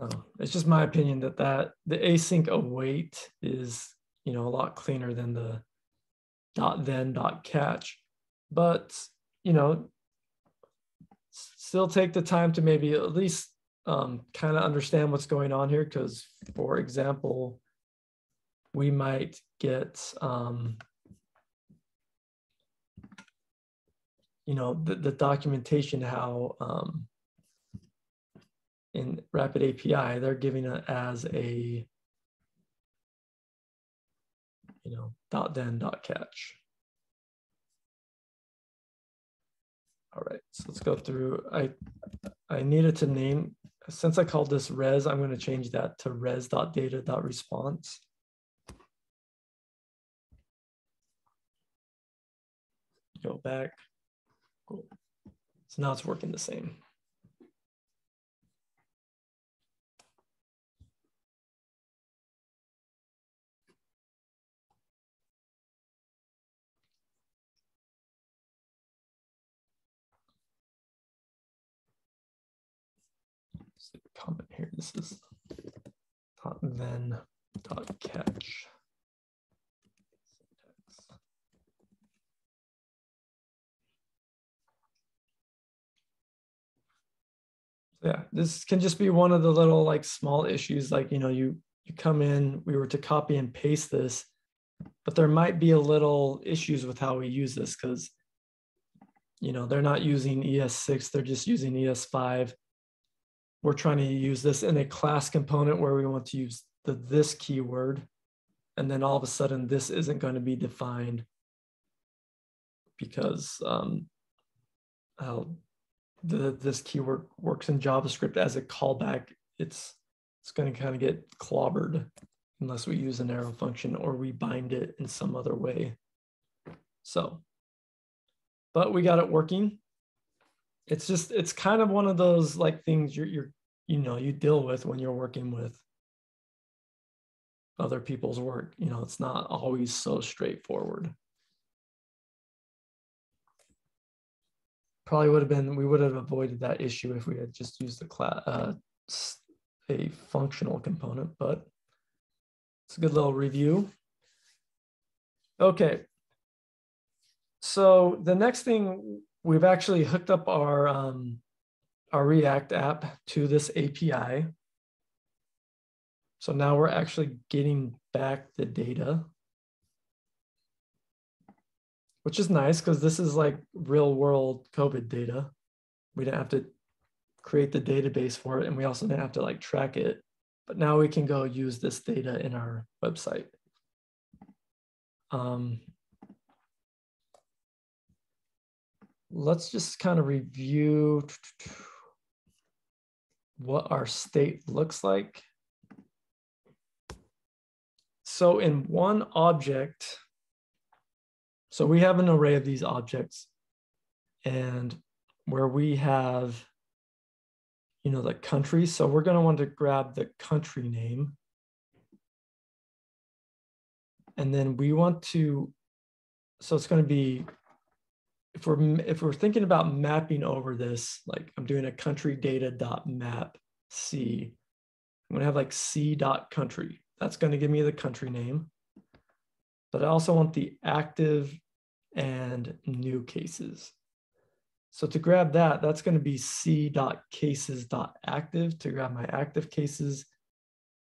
Oh, it's just my opinion that that the async await is you know a lot cleaner than the dot then dot catch, but you know still take the time to maybe at least um, kind of understand what's going on here because for example we might get, um, you know, the, the documentation how um, in Rapid API, they're giving it as a, you know, dot then dot catch. All right, so let's go through. I I needed to name, since I called this res, I'm going to change that to res.data.response. go back. Cool. So now it's working the same. comment here. This is dot then dot catch. Yeah this can just be one of the little like small issues like you know you you come in we were to copy and paste this but there might be a little issues with how we use this because you know they're not using es6 they're just using es5 we're trying to use this in a class component where we want to use the this keyword and then all of a sudden this isn't going to be defined because um, how the, this keyword works in JavaScript as a callback, it's it's going to kind of get clobbered unless we use an arrow function or we bind it in some other way. So, but we got it working. It's just, it's kind of one of those like things you're, you're, you know, you deal with when you're working with other people's work. You know, it's not always so straightforward. Probably would have been, we would have avoided that issue if we had just used the class, uh, a functional component, but it's a good little review. Okay. So the next thing, we've actually hooked up our, um, our React app to this API. So now we're actually getting back the data, which is nice because this is like real world COVID data. We didn't have to create the database for it and we also didn't have to like track it. But now we can go use this data in our website. Um, let's just kind of review what our state looks like. So in one object, so we have an array of these objects and where we have, you know, the country. So we're going to want to grab the country name. And then we want to, so it's going to be, if we're, if we're thinking about mapping over this, like I'm doing a country data dot map C, I'm going to have like C dot country. That's going to give me the country name. But I also want the active and new cases. So to grab that, that's going to be c.cases.active to grab my active cases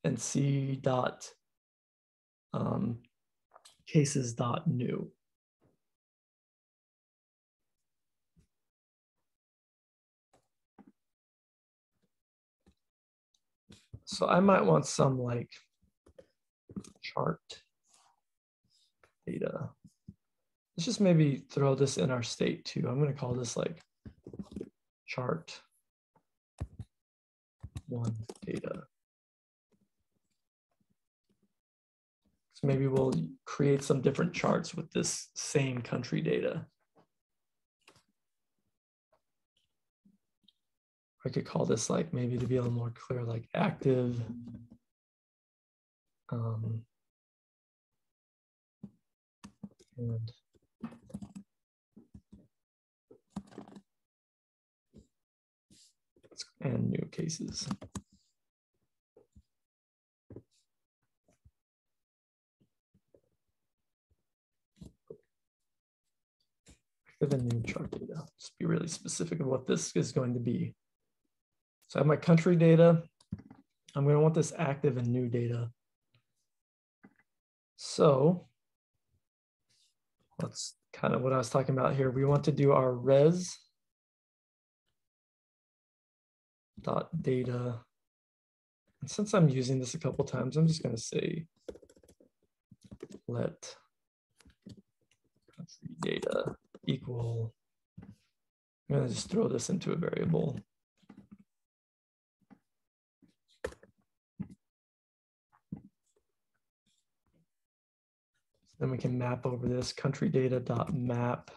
and c. Um, cases.new. So I might want some like chart data. Let's just maybe throw this in our state too. I'm going to call this like chart one data. So maybe we'll create some different charts with this same country data. I could call this like maybe to be a little more clear, like active um, and and new cases. Active new chart data. Just be really specific of what this is going to be. So I have my country data. I'm going to want this active and new data. So that's kind of what I was talking about here. We want to do our res dot data. And since I'm using this a couple times, I'm just going to say let country data equal. I'm going to just throw this into a variable. Then we can map over this country data dot map.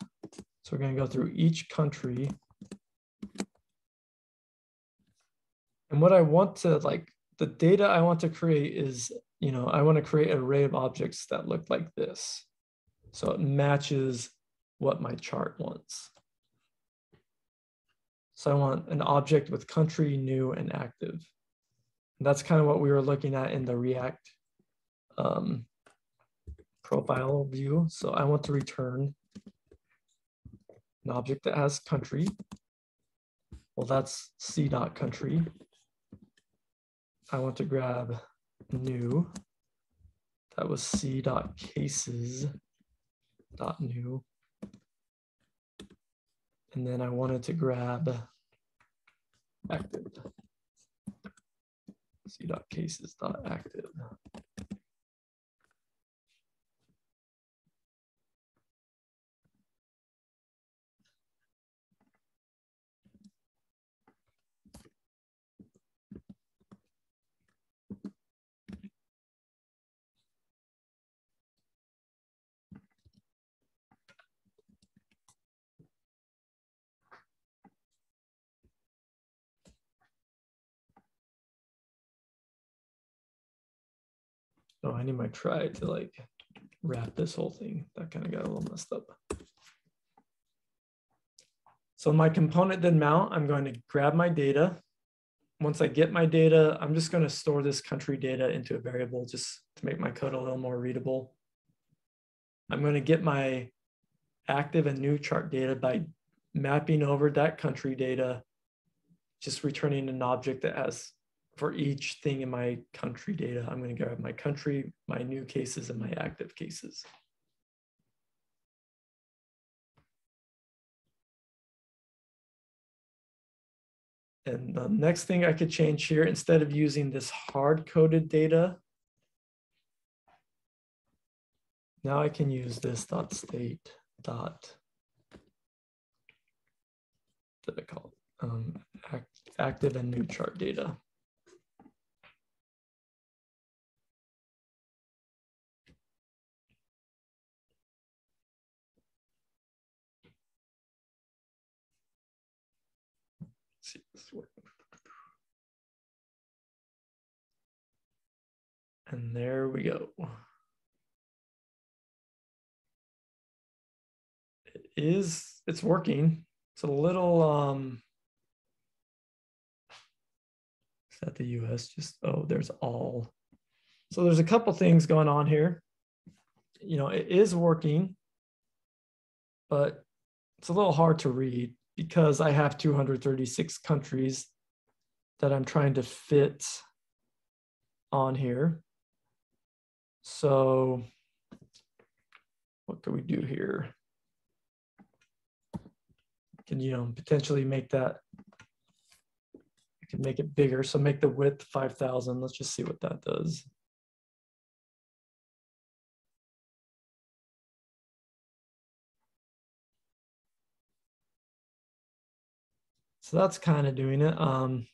So we're going to go through each country. And what I want to like, the data I want to create is, you know, I want to create an array of objects that look like this. So it matches what my chart wants. So I want an object with country, new, and active. And that's kind of what we were looking at in the React um, profile view. So I want to return an object that has country. Well, that's c dot country. I want to grab new. That was c dot cases dot new. And then I wanted to grab active. c dot cases dot active. Oh, I need my try to like wrap this whole thing. That kind of got a little messed up. So my component then mount, I'm going to grab my data. Once I get my data, I'm just going to store this country data into a variable just to make my code a little more readable. I'm going to get my active and new chart data by mapping over that country data, just returning an object that has for each thing in my country data, I'm going to grab my country, my new cases, and my active cases. And the next thing I could change here, instead of using this hard-coded data, now I can use this dot state dot, what did I call it? Um, act, active and new chart data. And there we go. It is, it's working. It's a little, um, is that the US? Just, oh, there's all. So there's a couple things going on here. You know, it is working, but it's a little hard to read because I have 236 countries that I'm trying to fit on here. So what can we do here? Can you know potentially make that I can make it bigger. So make the width 5,000. Let's just see what that does. So that's kind of doing it. Um,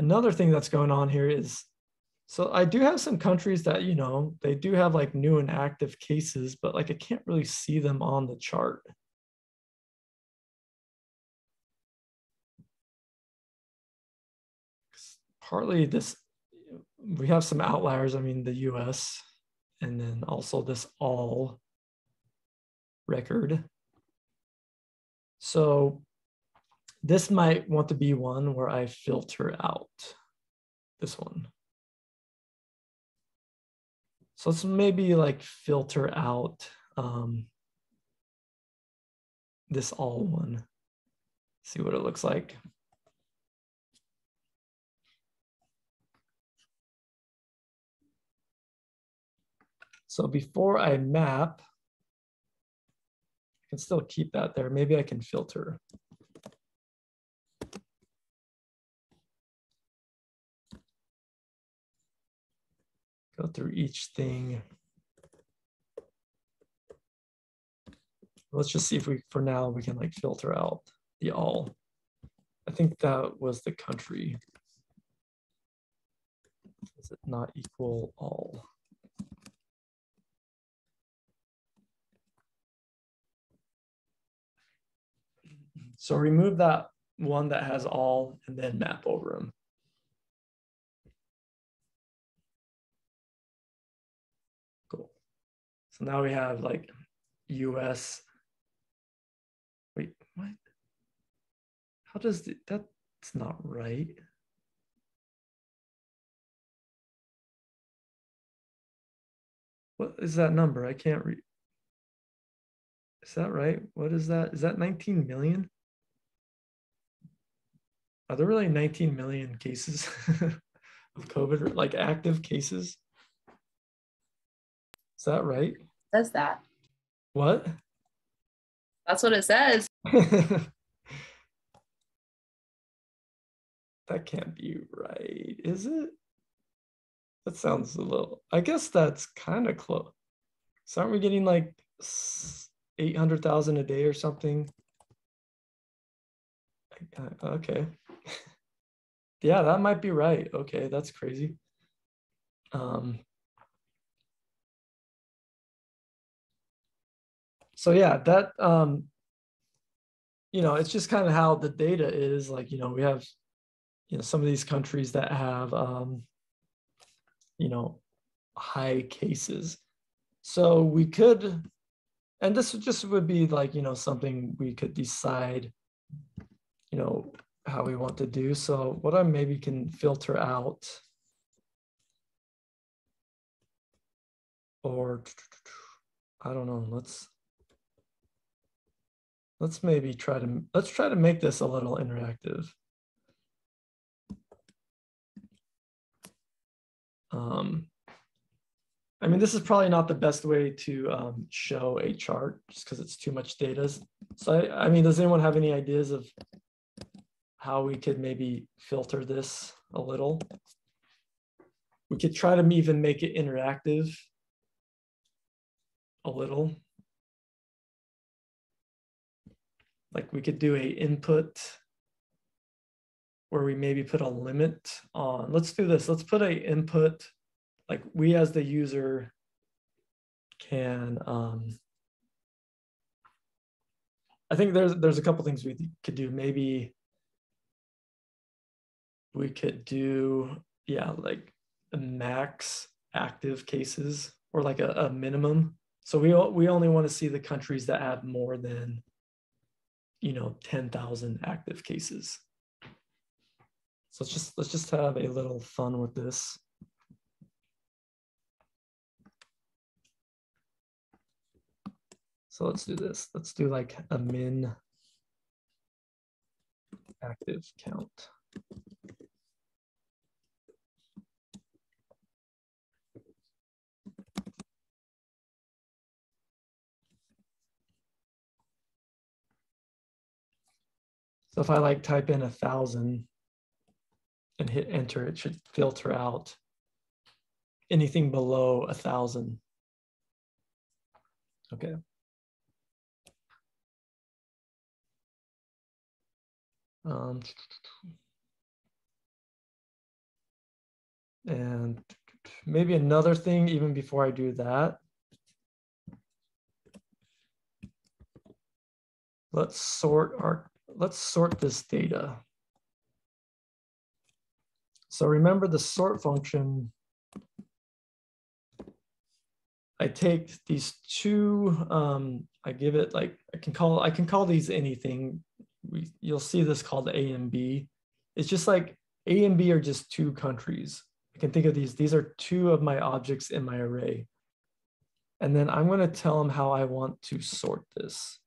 another thing that's going on here is, so I do have some countries that, you know, they do have like new and active cases, but like I can't really see them on the chart. Partly this, we have some outliers. I mean, the US, and then also this all record. So this might want to be one where I filter out this one. So let's maybe like filter out um, this all one. See what it looks like. So before I map, I can still keep that there. Maybe I can filter. Go through each thing. Let's just see if we, for now, we can like filter out the all. I think that was the country. Does it not equal all? So remove that one that has all and then map over them. So now we have like US. Wait, what? How does the, that's not right? What is that number? I can't read. Is that right? What is that? Is that 19 million? Are there really 19 million cases of COVID, like active cases? Is that right? Says that. What? That's what it says. that can't be right, is it? That sounds a little, I guess that's kind of close. So aren't we getting like 800,000 a day or something? Okay. yeah, that might be right. Okay, that's crazy. Um, so yeah, that um, you know, it's just kind of how the data is. Like, you know, we have, you know, some of these countries that have, um, you know, high cases. So we could, and this just would be like, you know, something we could decide, you know, how we want to do. So what I maybe can filter out or I don't know, let's let's maybe try to let's try to make this a little interactive. Um, I mean, this is probably not the best way to um, show a chart just because it's too much data. So, I, I mean, does anyone have any ideas of how we could maybe filter this a little? We could try to even make it interactive a little. Like we could do a input where we maybe put a limit on, let's do this. Let's put a input, like we as the user can, um, I think there's, there's a couple things we could do. Maybe we could do, yeah, like a max active cases or like a, a minimum. So we, we only want to see the countries that have more than, you know, 10,000 active cases. So let's just, let's just have a little fun with this. So let's do this. Let's do like a min active count. So if I like type in a thousand and hit enter, it should filter out anything below a thousand. Okay. Um, and maybe another thing even before I do that. Let's sort our let's sort this data. So remember the sort function, I take these two, um, I give it like, I can call, I can call these anything. We, you'll see this called A and B. It's just like A and B are just two countries. I can think of these, these are two of my objects in my array. And then I'm gonna tell them how I want to sort this.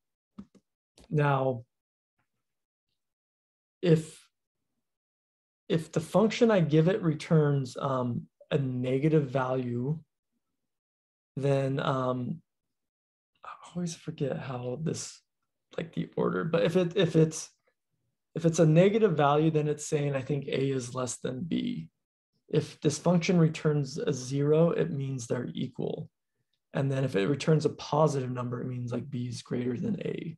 Now, if if the function I give it returns um, a negative value, then um, I always forget how this like the order, but if it if it's if it's a negative value, then it's saying I think A is less than B. If this function returns a zero, it means they're equal. And then if it returns a positive number, it means like B is greater than A.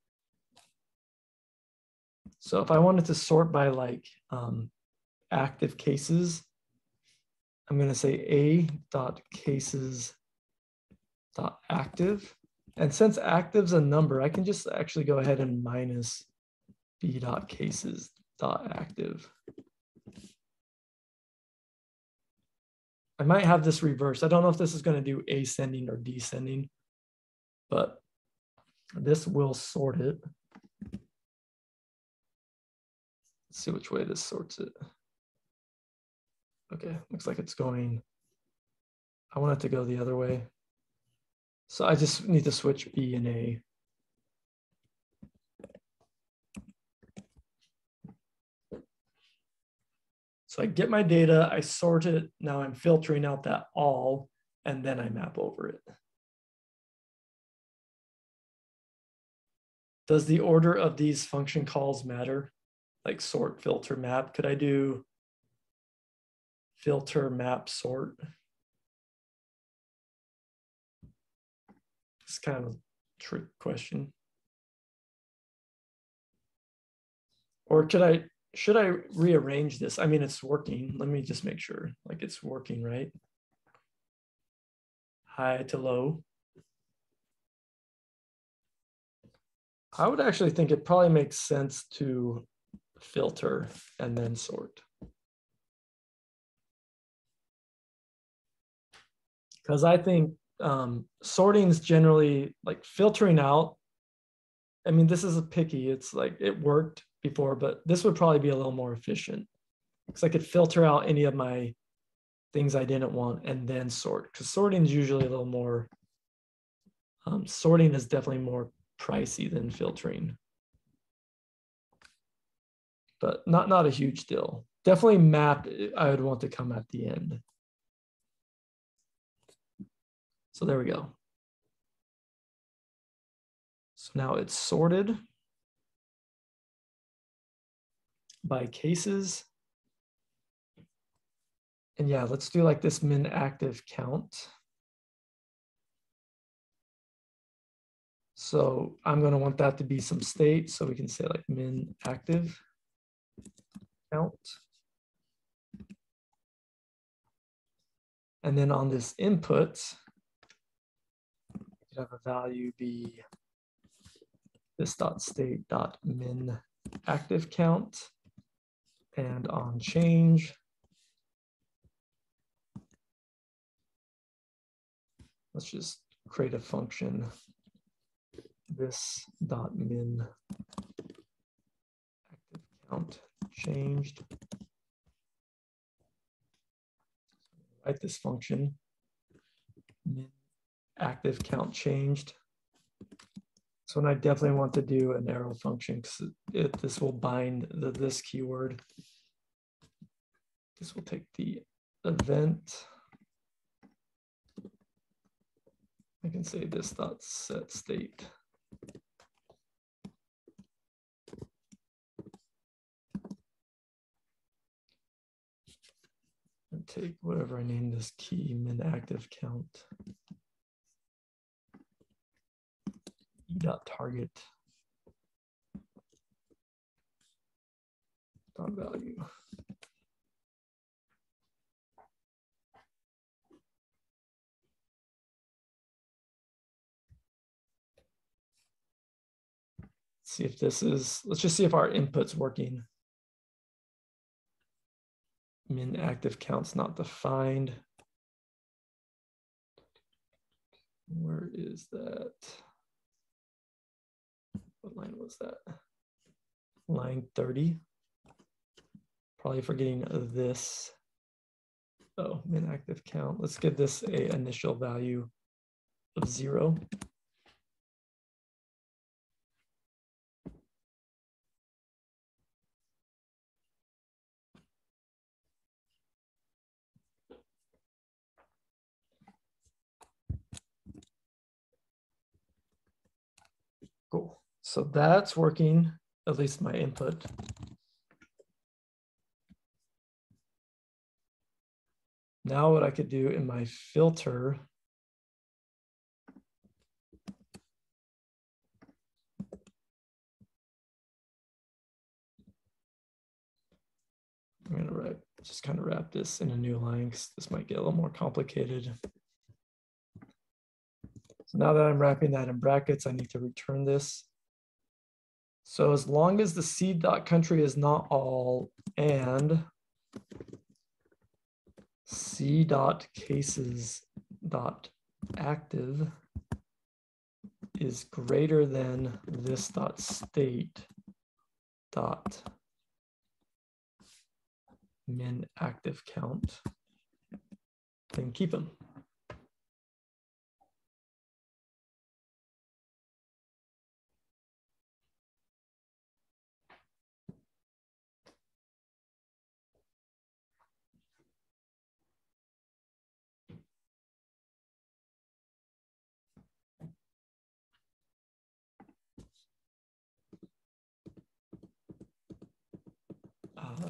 So if I wanted to sort by like um, active cases, I'm going to say a dot cases dot active. And since active's a number, I can just actually go ahead and minus b dot cases dot active. I might have this reversed. I don't know if this is going to do ascending or descending, but this will sort it. Let's see which way this sorts it. Okay, looks like it's going, I want it to go the other way. So I just need to switch B and A. So I get my data, I sort it, now I'm filtering out that all, and then I map over it. Does the order of these function calls matter? Like sort, filter, map. Could I do filter, map, sort? It's kind of a trick question. Or could I, should I rearrange this? I mean, it's working. Let me just make sure like it's working, right? High to low. I would actually think it probably makes sense to filter, and then sort. Because I think um, sorting is generally like filtering out. I mean, this is a picky. It's like it worked before, but this would probably be a little more efficient because I could filter out any of my things I didn't want and then sort. Because sorting is usually a little more, um, sorting is definitely more pricey than filtering but not not a huge deal. Definitely map. I would want to come at the end. So there we go. So now it's sorted by cases. And yeah, let's do like this min active count. So I'm going to want that to be some state. So we can say like min active And then on this input, you have a value be this dot state dot min active count and on change. Let's just create a function this dot min active count changed write this function min active count changed. So and I definitely want to do an arrow function because this will bind the, this keyword. This will take the event. I can say this dot set state. Take whatever I name this key min active count. dot target dot value. see if this is, let's just see if our input's working. Min active count's not defined. Where is that? What line was that? Line 30. Probably forgetting this. Oh, min active count. Let's give this a initial value of zero. So that's working, at least my input. Now what I could do in my filter I'm gonna write, just kind of wrap this in a new line because this might get a little more complicated. So now that I'm wrapping that in brackets, I need to return this. So as long as the c dot country is not all and c dot cases dot active is greater than this dot state dot min active count, then keep them.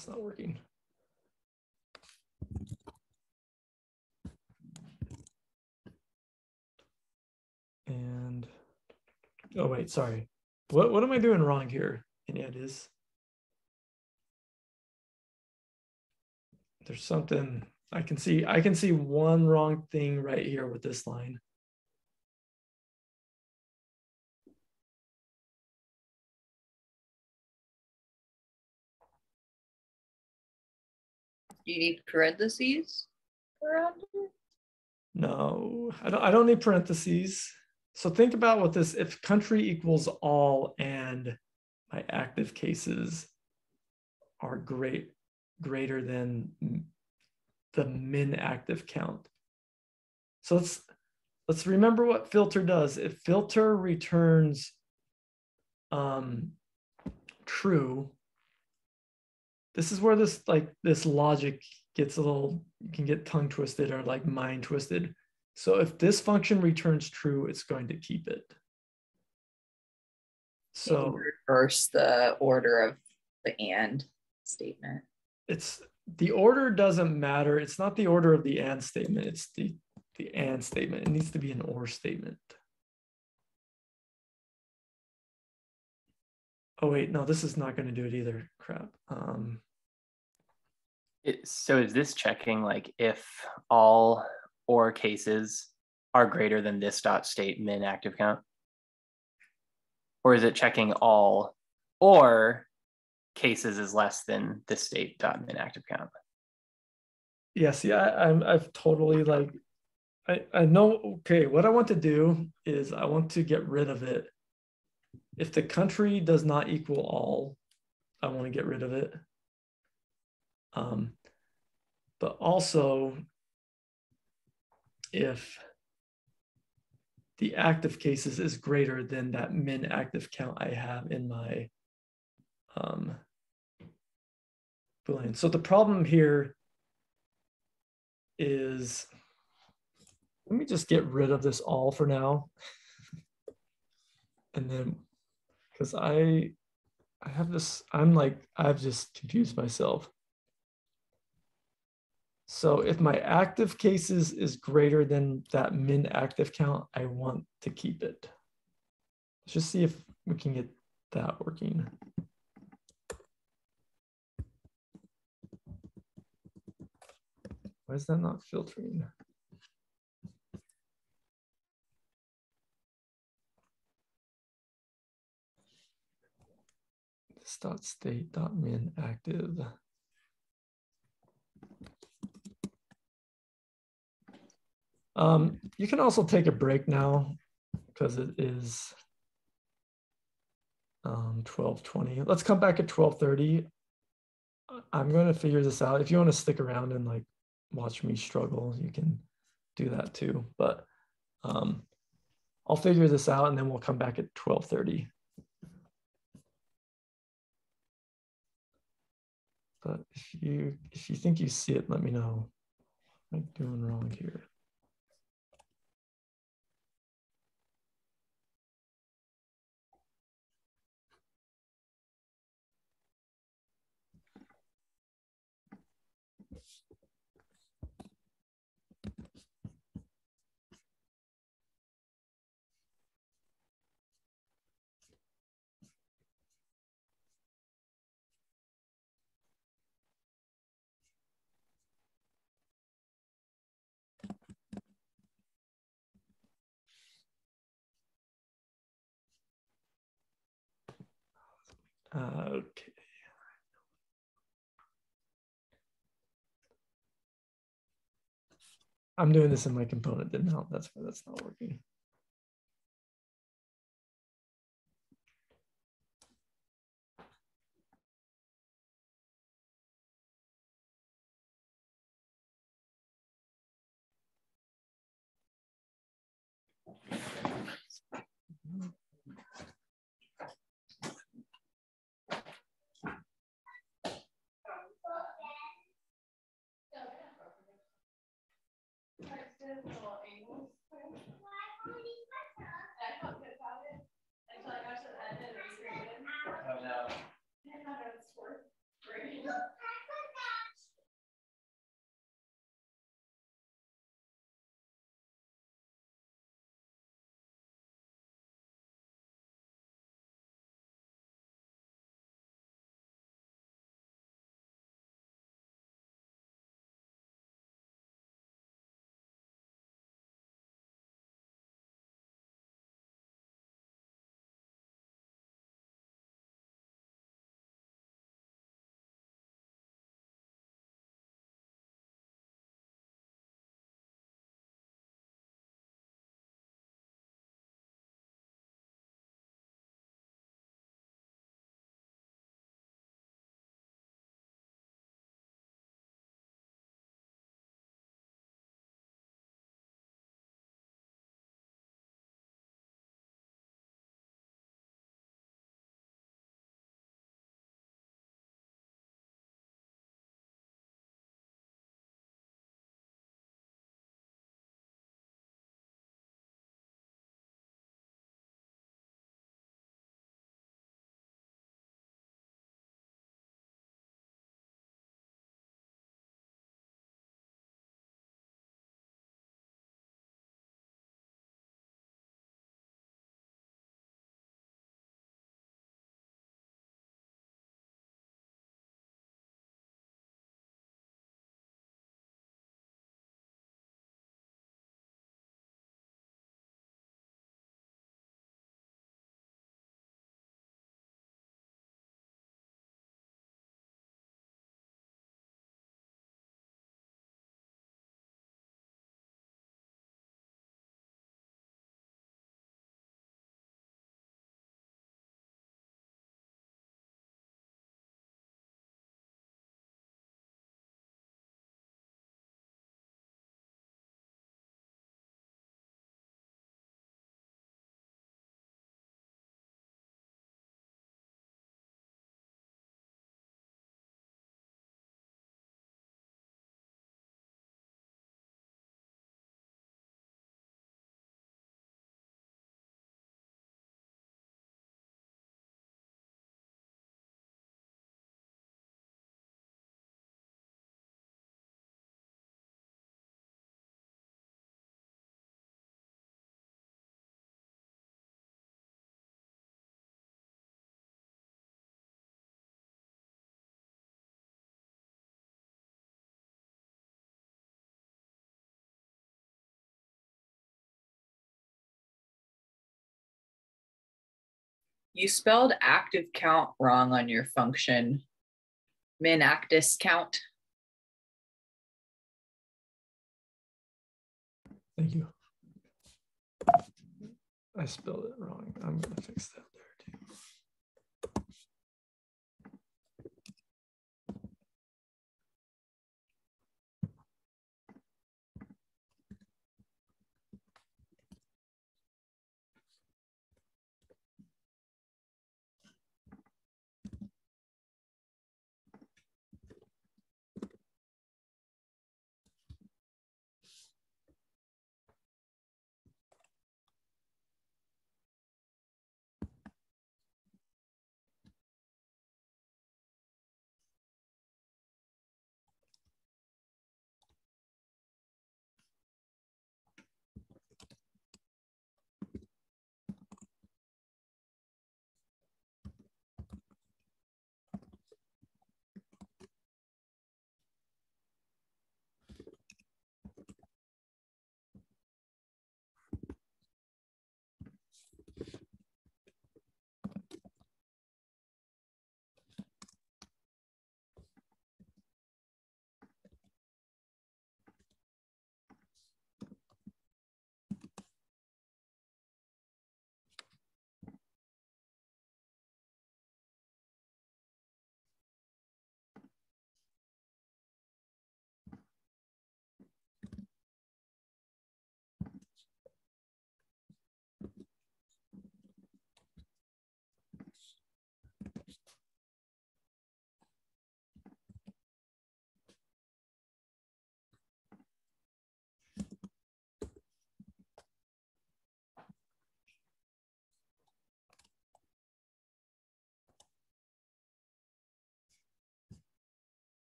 That's not working. And, oh wait, sorry. What, what am I doing wrong here? And yeah, it is. There's something I can see. I can see one wrong thing right here with this line. Do you need parentheses around it? No, I don't, I don't need parentheses. So think about what this, if country equals all and my active cases are great, greater than the min active count. So let's, let's remember what filter does. If filter returns um, true, this is where this like this logic gets a little you can get tongue twisted or like mind twisted. So if this function returns true, it's going to keep it. So reverse the order of the and statement. It's the order doesn't matter. It's not the order of the and statement. It's the the and statement. It needs to be an or statement. Oh wait, no, this is not going to do it either. Crap. Um, it, so is this checking like if all or cases are greater than this dot state min active count? Or is it checking all or cases is less than this state dot min active count? Yes, yeah, I, I'm I've totally like I, I know okay, what I want to do is I want to get rid of it. If the country does not equal all, I want to get rid of it. Um, but also, if the active cases is greater than that min active count I have in my um, Boolean. So the problem here is, let me just get rid of this all for now. and then, because I, I have this, I'm like, I've just confused myself. So if my active cases is greater than that min active count, I want to keep it. Let's just see if we can get that working. Why is that not filtering? This dot state dot min active. Um, you can also take a break now because it is um, 1220. Let's come back at 1230. I'm going to figure this out. If you want to stick around and like watch me struggle, you can do that too. But um, I'll figure this out and then we'll come back at 1230. But if you if you think you see it, let me know. Am I doing wrong here? Okay. I'm doing this in my component didn't help. That's why that's not working. You spelled active count wrong on your function. Min actus count. Thank you. I spelled it wrong. I'm gonna fix that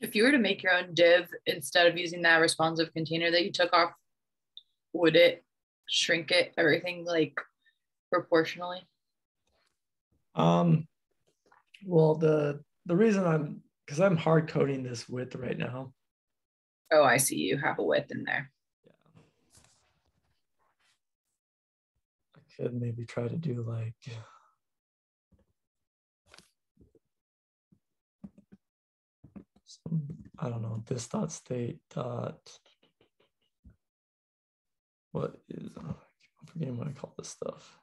If you were to make your own div instead of using that responsive container that you took off, would it shrink it everything like proportionally? Um, well, the the reason I'm because I'm hard coding this width right now. Oh, I see. You have a width in there. Yeah. I could maybe try to do like I don't know, this dot state dot what is I'm forgetting what I call this stuff.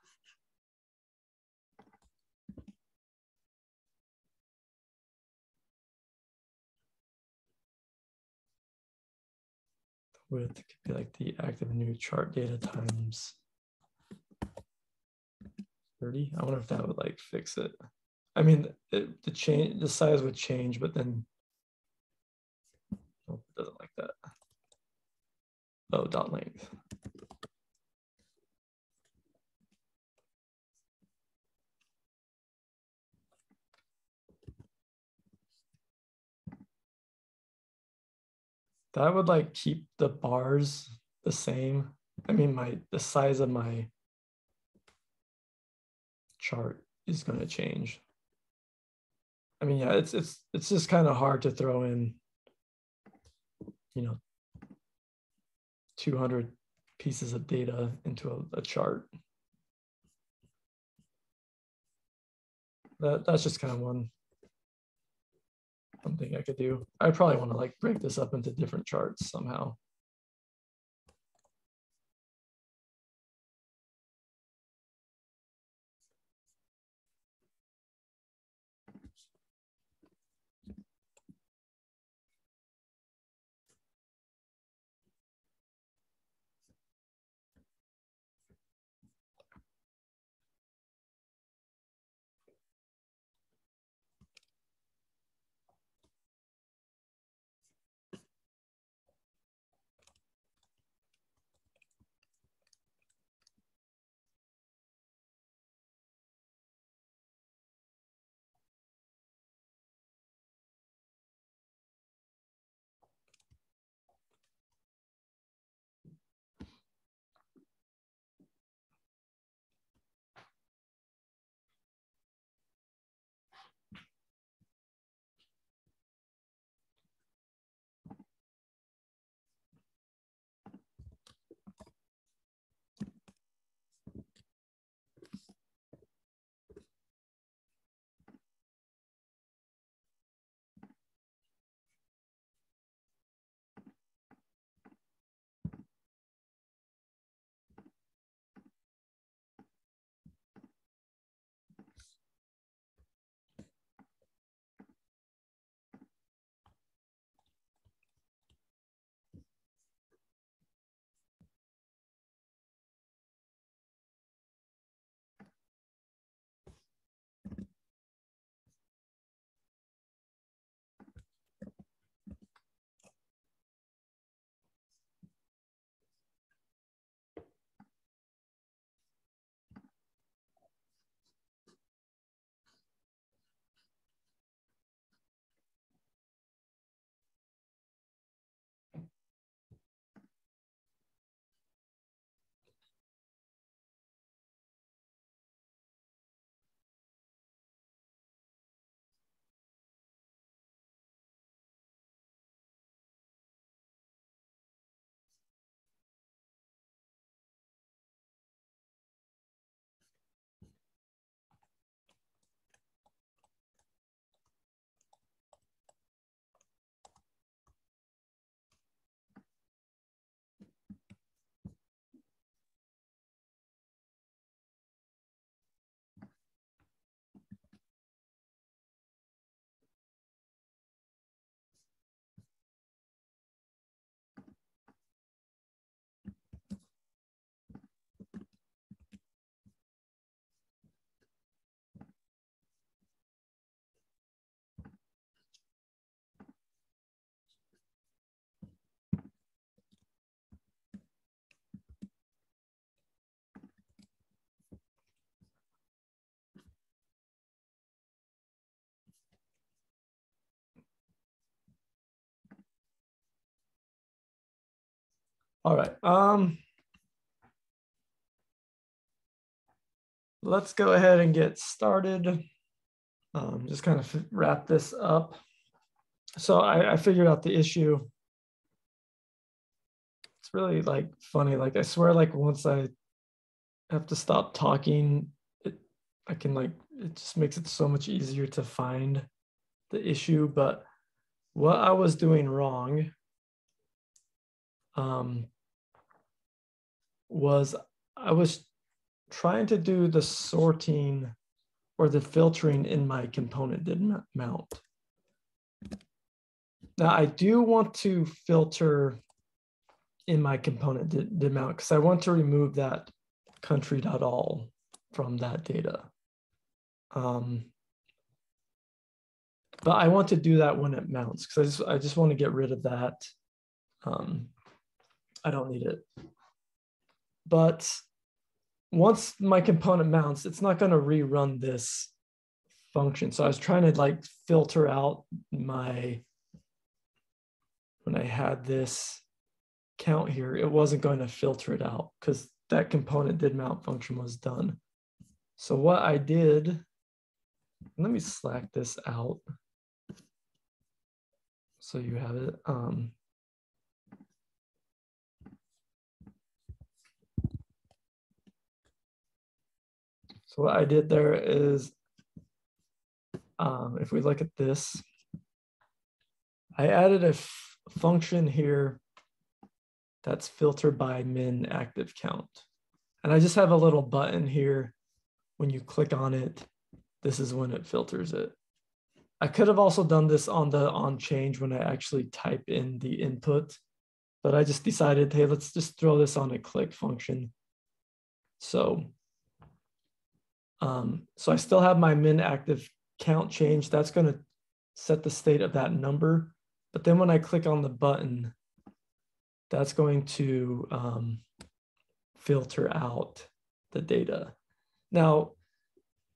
Width could be like the active new chart data times 30. I wonder if that would like fix it. I mean, it, the change, the size would change, but then doesn't like that. Oh, dot length. That would like keep the bars the same. I mean, my the size of my chart is going to change. I mean, yeah, it's it's it's just kind of hard to throw in, you know, 200 pieces of data into a, a chart. That that's just kind of one something I could do. I probably want to like break this up into different charts somehow. All right. Um, let's go ahead and get started. Um, just kind of wrap this up. So I, I figured out the issue. It's really like funny. Like I swear, like once I have to stop talking, it, I can like, it just makes it so much easier to find the issue. But what I was doing wrong um, was I was trying to do the sorting or the filtering in my component did mount. Now I do want to filter in my component did, did mount because I want to remove that country.all from that data. Um, but I want to do that when it mounts because I just, I just want to get rid of that. Um, I don't need it. But once my component mounts, it's not going to rerun this function. So I was trying to like filter out my, when I had this count here, it wasn't going to filter it out because that component did mount function was done. So what I did let me slack this out so you have it. Um, so what I did there is, um, if we look at this, I added a function here that's filtered by min active count. And I just have a little button here. When you click on it, this is when it filters it. I could have also done this on the on change when I actually type in the input, but I just decided, hey, let's just throw this on a click function. So, um, so I still have my min active count change. That's going to set the state of that number. But then when I click on the button, that's going to um, filter out the data. Now,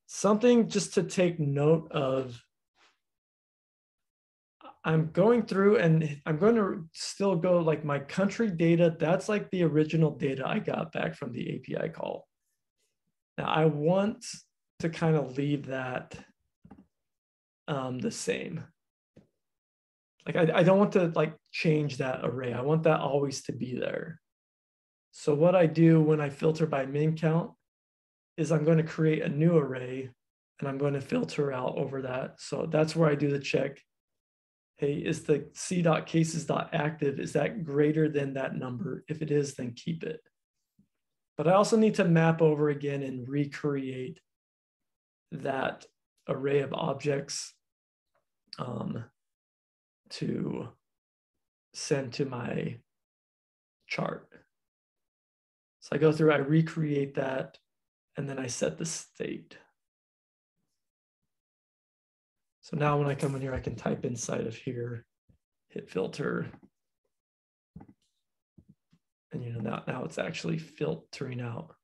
something just to take note of, I'm going through and I'm going to still go like my country data, that's like the original data I got back from the API call. Now I want to kind of leave that um, the same. Like I, I don't want to like change that array. I want that always to be there. So what I do when I filter by min count is I'm going to create a new array and I'm going to filter out over that. So that's where I do the check. Hey, is the c.cases.active, is that greater than that number? If it is, then keep it. But I also need to map over again and recreate that array of objects um, to send to my chart. So I go through, I recreate that, and then I set the state. So now when I come in here, I can type inside of here, hit filter. And you know, now, now it's actually filtering out.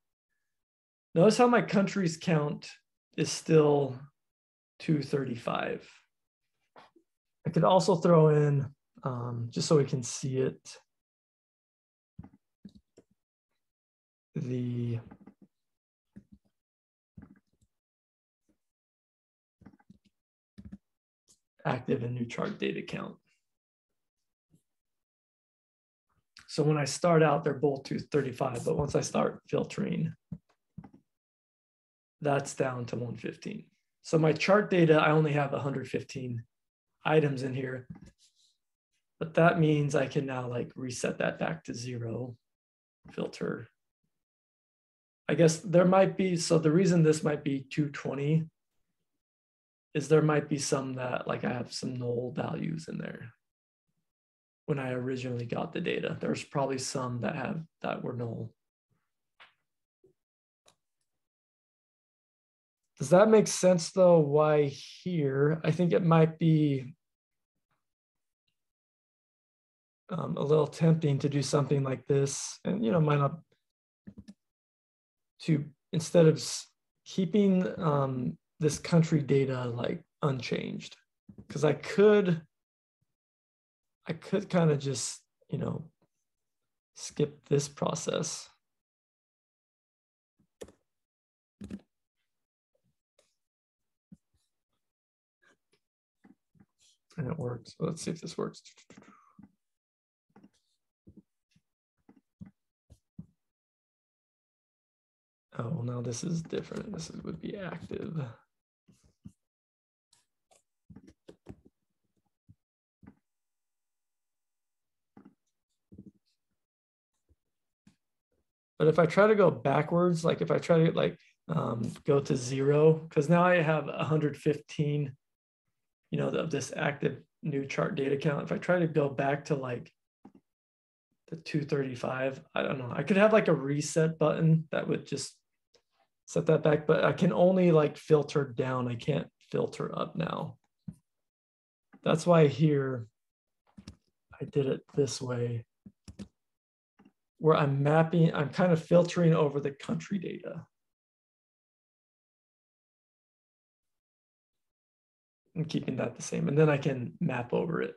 Notice how my countries count is still 235. I could also throw in, um, just so we can see it, the active and new chart data count. So when I start out, they're both 235, but once I start filtering, that's down to 115. So my chart data, I only have 115 items in here, but that means I can now like reset that back to zero, filter. I guess there might be, so the reason this might be 220 is there might be some that like I have some null values in there. When I originally got the data, there's probably some that have that were null. Does that make sense though? Why here? I think it might be um, a little tempting to do something like this, and you know, might not to instead of keeping um, this country data like unchanged because I could I could kind of just, you know, skip this process. And it works. let's see if this works. Oh, now this is different. This is, would be active. But if I try to go backwards, like if I try to like um, go to zero, because now I have 115, you know, of this active new chart data count. If I try to go back to like the 235, I don't know. I could have like a reset button that would just set that back, but I can only like filter down. I can't filter up now. That's why here I did it this way where I'm mapping, I'm kind of filtering over the country data. I'm keeping that the same. And then I can map over it.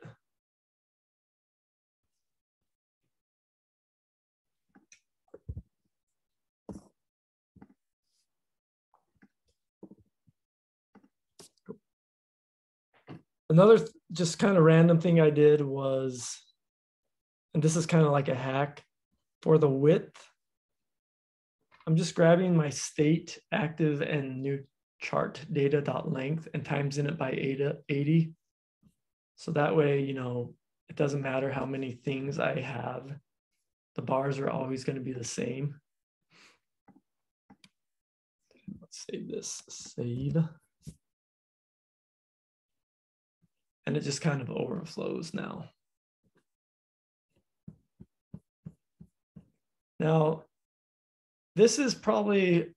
Another just kind of random thing I did was, and this is kind of like a hack for the width. I'm just grabbing my state active and new chart data dot length and times in it by 80. So that way, you know, it doesn't matter how many things I have. The bars are always going to be the same. Let's save this, save. And it just kind of overflows now. Now, this is probably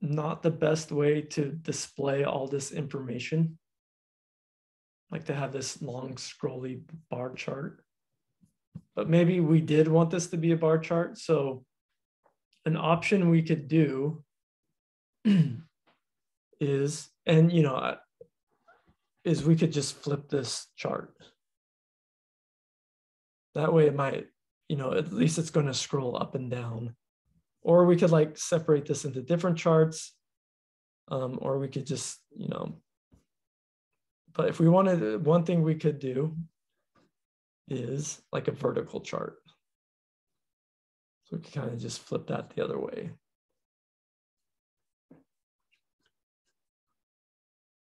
not the best way to display all this information. Like to have this long scrolly bar chart. But maybe we did want this to be a bar chart. So an option we could do is, and you know, is we could just flip this chart. That way it might, you know, at least it's going to scroll up and down. Or we could like separate this into different charts. Um, or we could just, you know, but if we wanted, one thing we could do is like a vertical chart. So we can kind of just flip that the other way.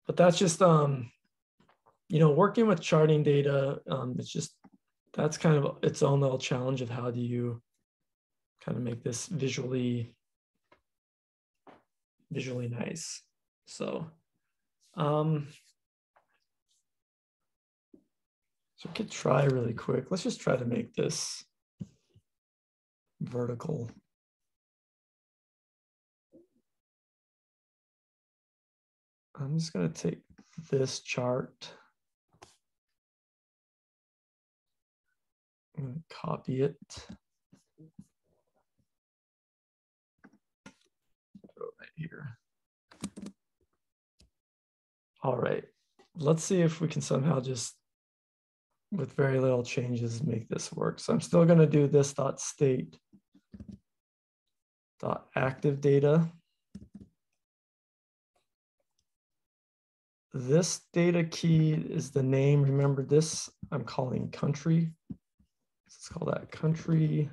But that's just, um, you know, working with charting data, um, it's just, that's kind of its own little challenge of how do you kind of make this visually, visually nice. So, um, so we could try really quick. Let's just try to make this vertical. I'm just going to take this chart. I'm going to copy it. Right here. All right, let's see if we can somehow just, with very little changes, make this work. So I'm still going to do this dot state dot active data. This data key is the name. Remember this, I'm calling country. Let's call that country.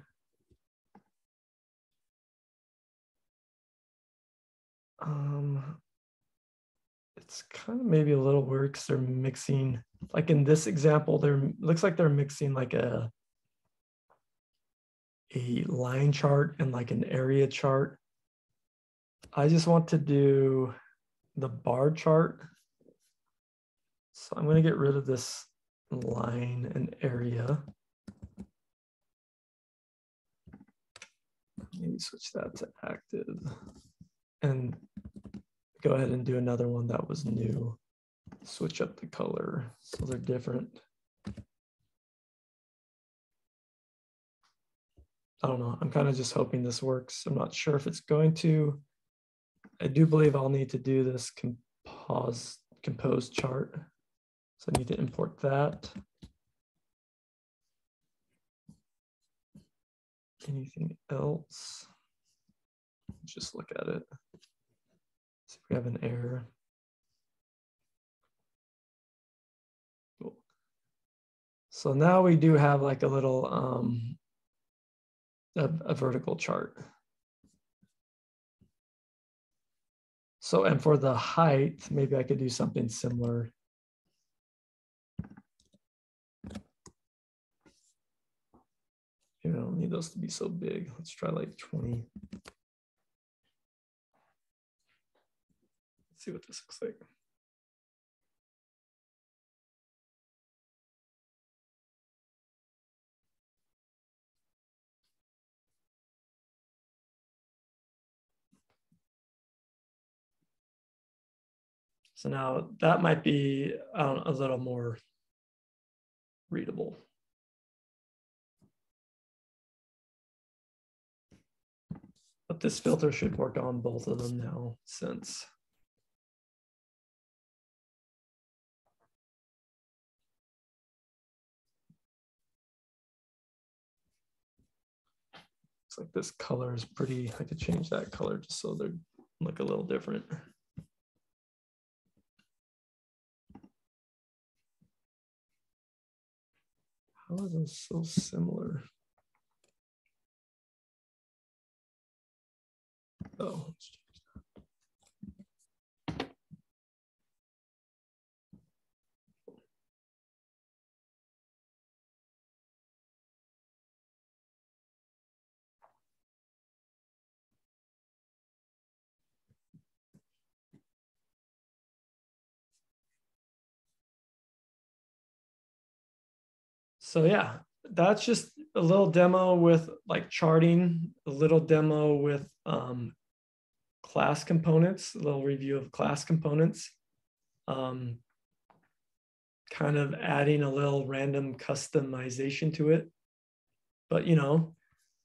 Um, it's kind of maybe a little weird because they're mixing, like in this example, they're looks like they're mixing like a a line chart and like an area chart. I just want to do the bar chart so I'm going to get rid of this line and area. Maybe switch that to active and go ahead and do another one that was new. Switch up the color so they're different. I don't know. I'm kind of just hoping this works. I'm not sure if it's going to. I do believe I'll need to do this compose, compose chart. So I need to import that. Anything else? Let's just look at it. See if we have an error. Cool. So now we do have like a little um, a, a vertical chart. So, and for the height, maybe I could do something similar. Maybe I don't need those to be so big. Let's try like 20. Let's see what this looks like. So now that might be um, a little more readable. But this filter should work on both of them now since Looks like this color is pretty, I could change that color just so they look a little different. How is this so similar? Oh, so yeah, that's just a little demo with like charting, a little demo with um, class components, a little review of class components. Um, kind of adding a little random customization to it. But you know,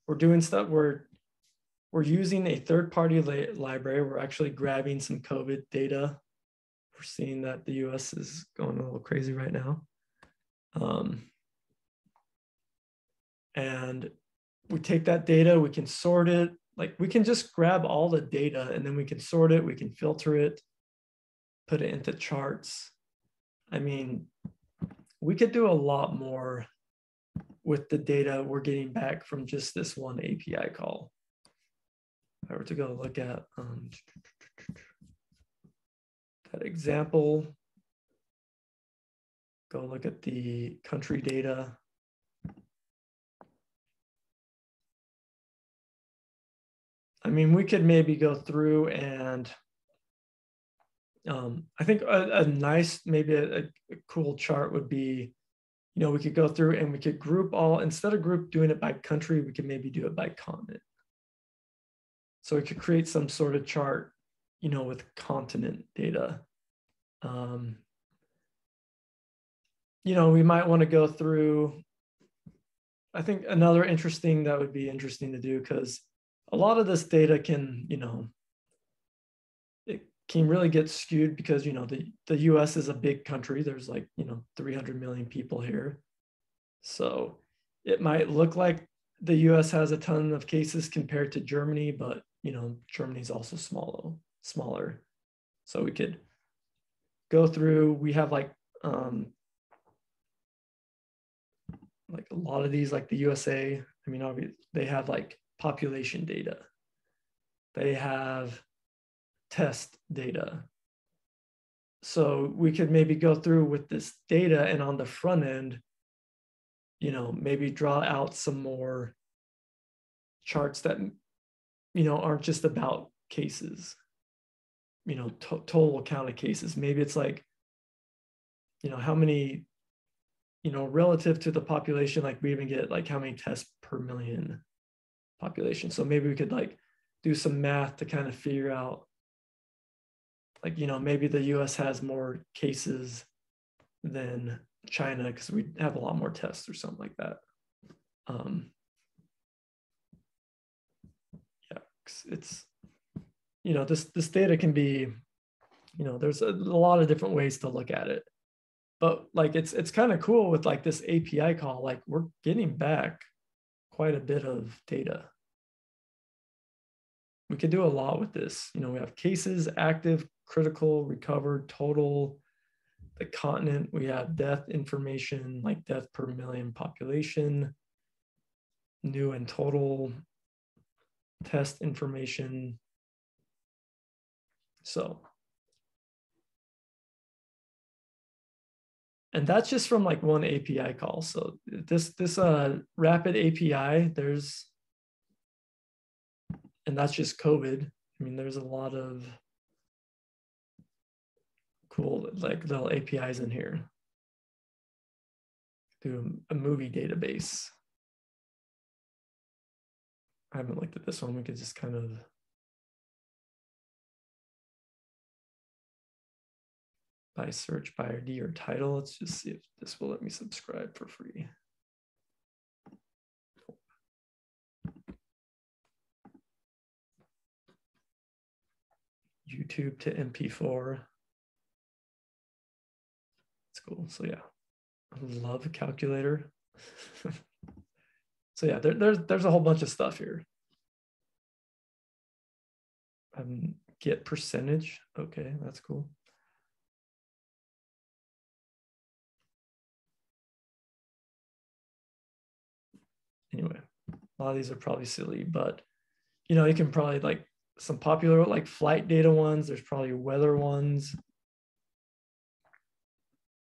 we're doing stuff, we're, we're using a third-party library. We're actually grabbing some COVID data. We're seeing that the US is going a little crazy right now. Um, and we take that data, we can sort it. Like we can just grab all the data and then we can sort it, we can filter it, put it into charts. I mean, we could do a lot more with the data we're getting back from just this one API call. If I were to go look at um, that example, go look at the country data. I mean, we could maybe go through and um, I think a, a nice, maybe a, a, cool chart would be, you know, we could go through and we could group all, instead of group doing it by country, we could maybe do it by continent. So we could create some sort of chart, you know, with continent data. Um, you know, we might want to go through, I think another interesting that would be interesting to do because a lot of this data can, you know, it can really get skewed because, you know, the, the US is a big country. There's like, you know, 300 million people here. So it might look like the US has a ton of cases compared to Germany, but, you know, Germany's also small, smaller. So we could go through, we have like, um, like a lot of these, like the USA, I mean, obviously they have like population data. They have test data. So we could maybe go through with this data and on the front end, you know, maybe draw out some more charts that, you know, aren't just about cases, you know, to total count of cases. Maybe it's like, you know, how many, you know, relative to the population, like we even get like how many tests per million population. So maybe we could like do some math to kind of figure out like, you know, maybe the US has more cases than China because we have a lot more tests or something like that. Um, yeah, it's, you know, this, this data can be, you know, there's a, a lot of different ways to look at it. But like, it's, it's kind of cool with like this API call, like we're getting back quite a bit of data. We could do a lot with this. You know, we have cases, active, critical, recovered, total, the continent, we have death information, like death per million population, new and total test information. So and that's just from like one API call. So this this uh, rapid API, there's, and that's just COVID. I mean, there's a lot of cool like little APIs in here. Do a movie database. I haven't looked at this one. We could just kind of by search by ID or title. Let's just see if this will let me subscribe for free. YouTube to MP4. That's cool. So yeah, love calculator. so yeah, there, there's there's a whole bunch of stuff here. Um, get percentage. Okay, that's cool. Anyway, a lot of these are probably silly, but you know, you can probably like some popular like flight data ones. There's probably weather ones.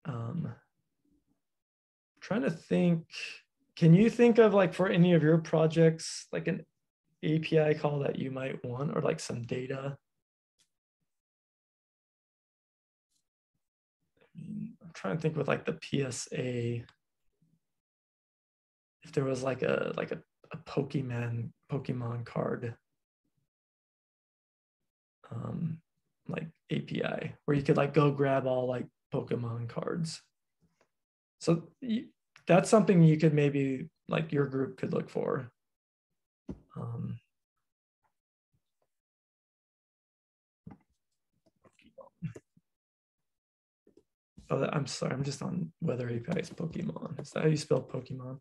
Um, trying to think, can you think of like for any of your projects, like an API call that you might want or like some data? I'm trying to think with like the PSA, if there was like a like a, a Pokemon Pokemon card um, like API where you could like go grab all like Pokemon cards. So you, that's something you could maybe like your group could look for. Um, oh, I'm sorry, I'm just on weather APIs Pokemon. Is that how you spell Pokemon?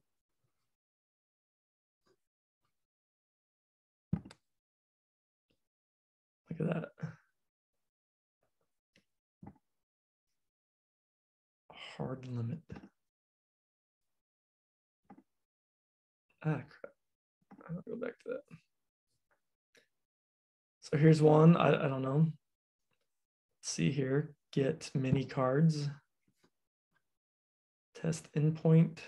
At that. Hard limit. Ah, crap. I'll go back to that. So here's one, I, I don't know. Let's see here, get many cards. Test endpoint.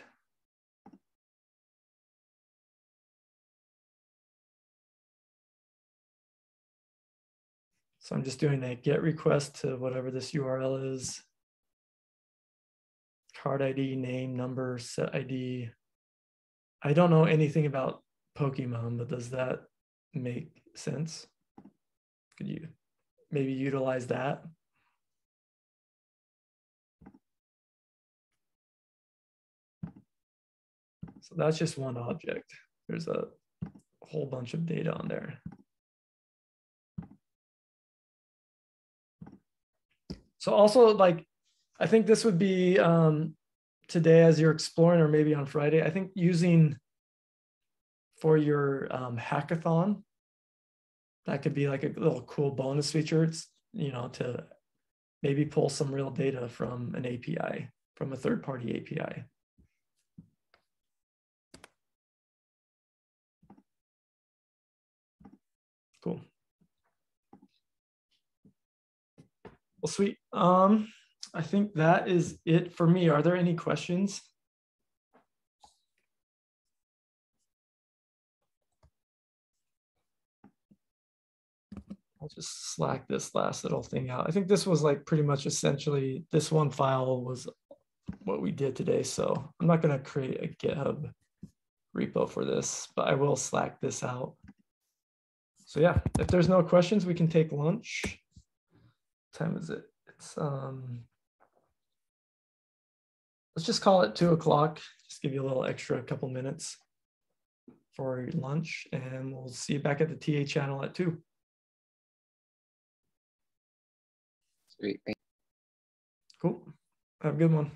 So I'm just doing a get request to whatever this URL is. Card ID, name, number, set ID. I don't know anything about Pokemon, but does that make sense? Could you maybe utilize that? So that's just one object. There's a whole bunch of data on there. So also like, I think this would be um, today as you're exploring or maybe on Friday, I think using for your um, hackathon, that could be like a little cool bonus feature. It's, you know, to maybe pull some real data from an API, from a third party API. Cool. Well, sweet. Um, I think that is it for me. Are there any questions? I'll just slack this last little thing out. I think this was like pretty much essentially this one file was what we did today. So I'm not going to create a GitHub repo for this, but I will slack this out. So yeah, if there's no questions, we can take lunch time is it? It's um let's just call it two o'clock. Just give you a little extra couple minutes for lunch and we'll see you back at the TA channel at two. Sweet. Cool. Have a good one.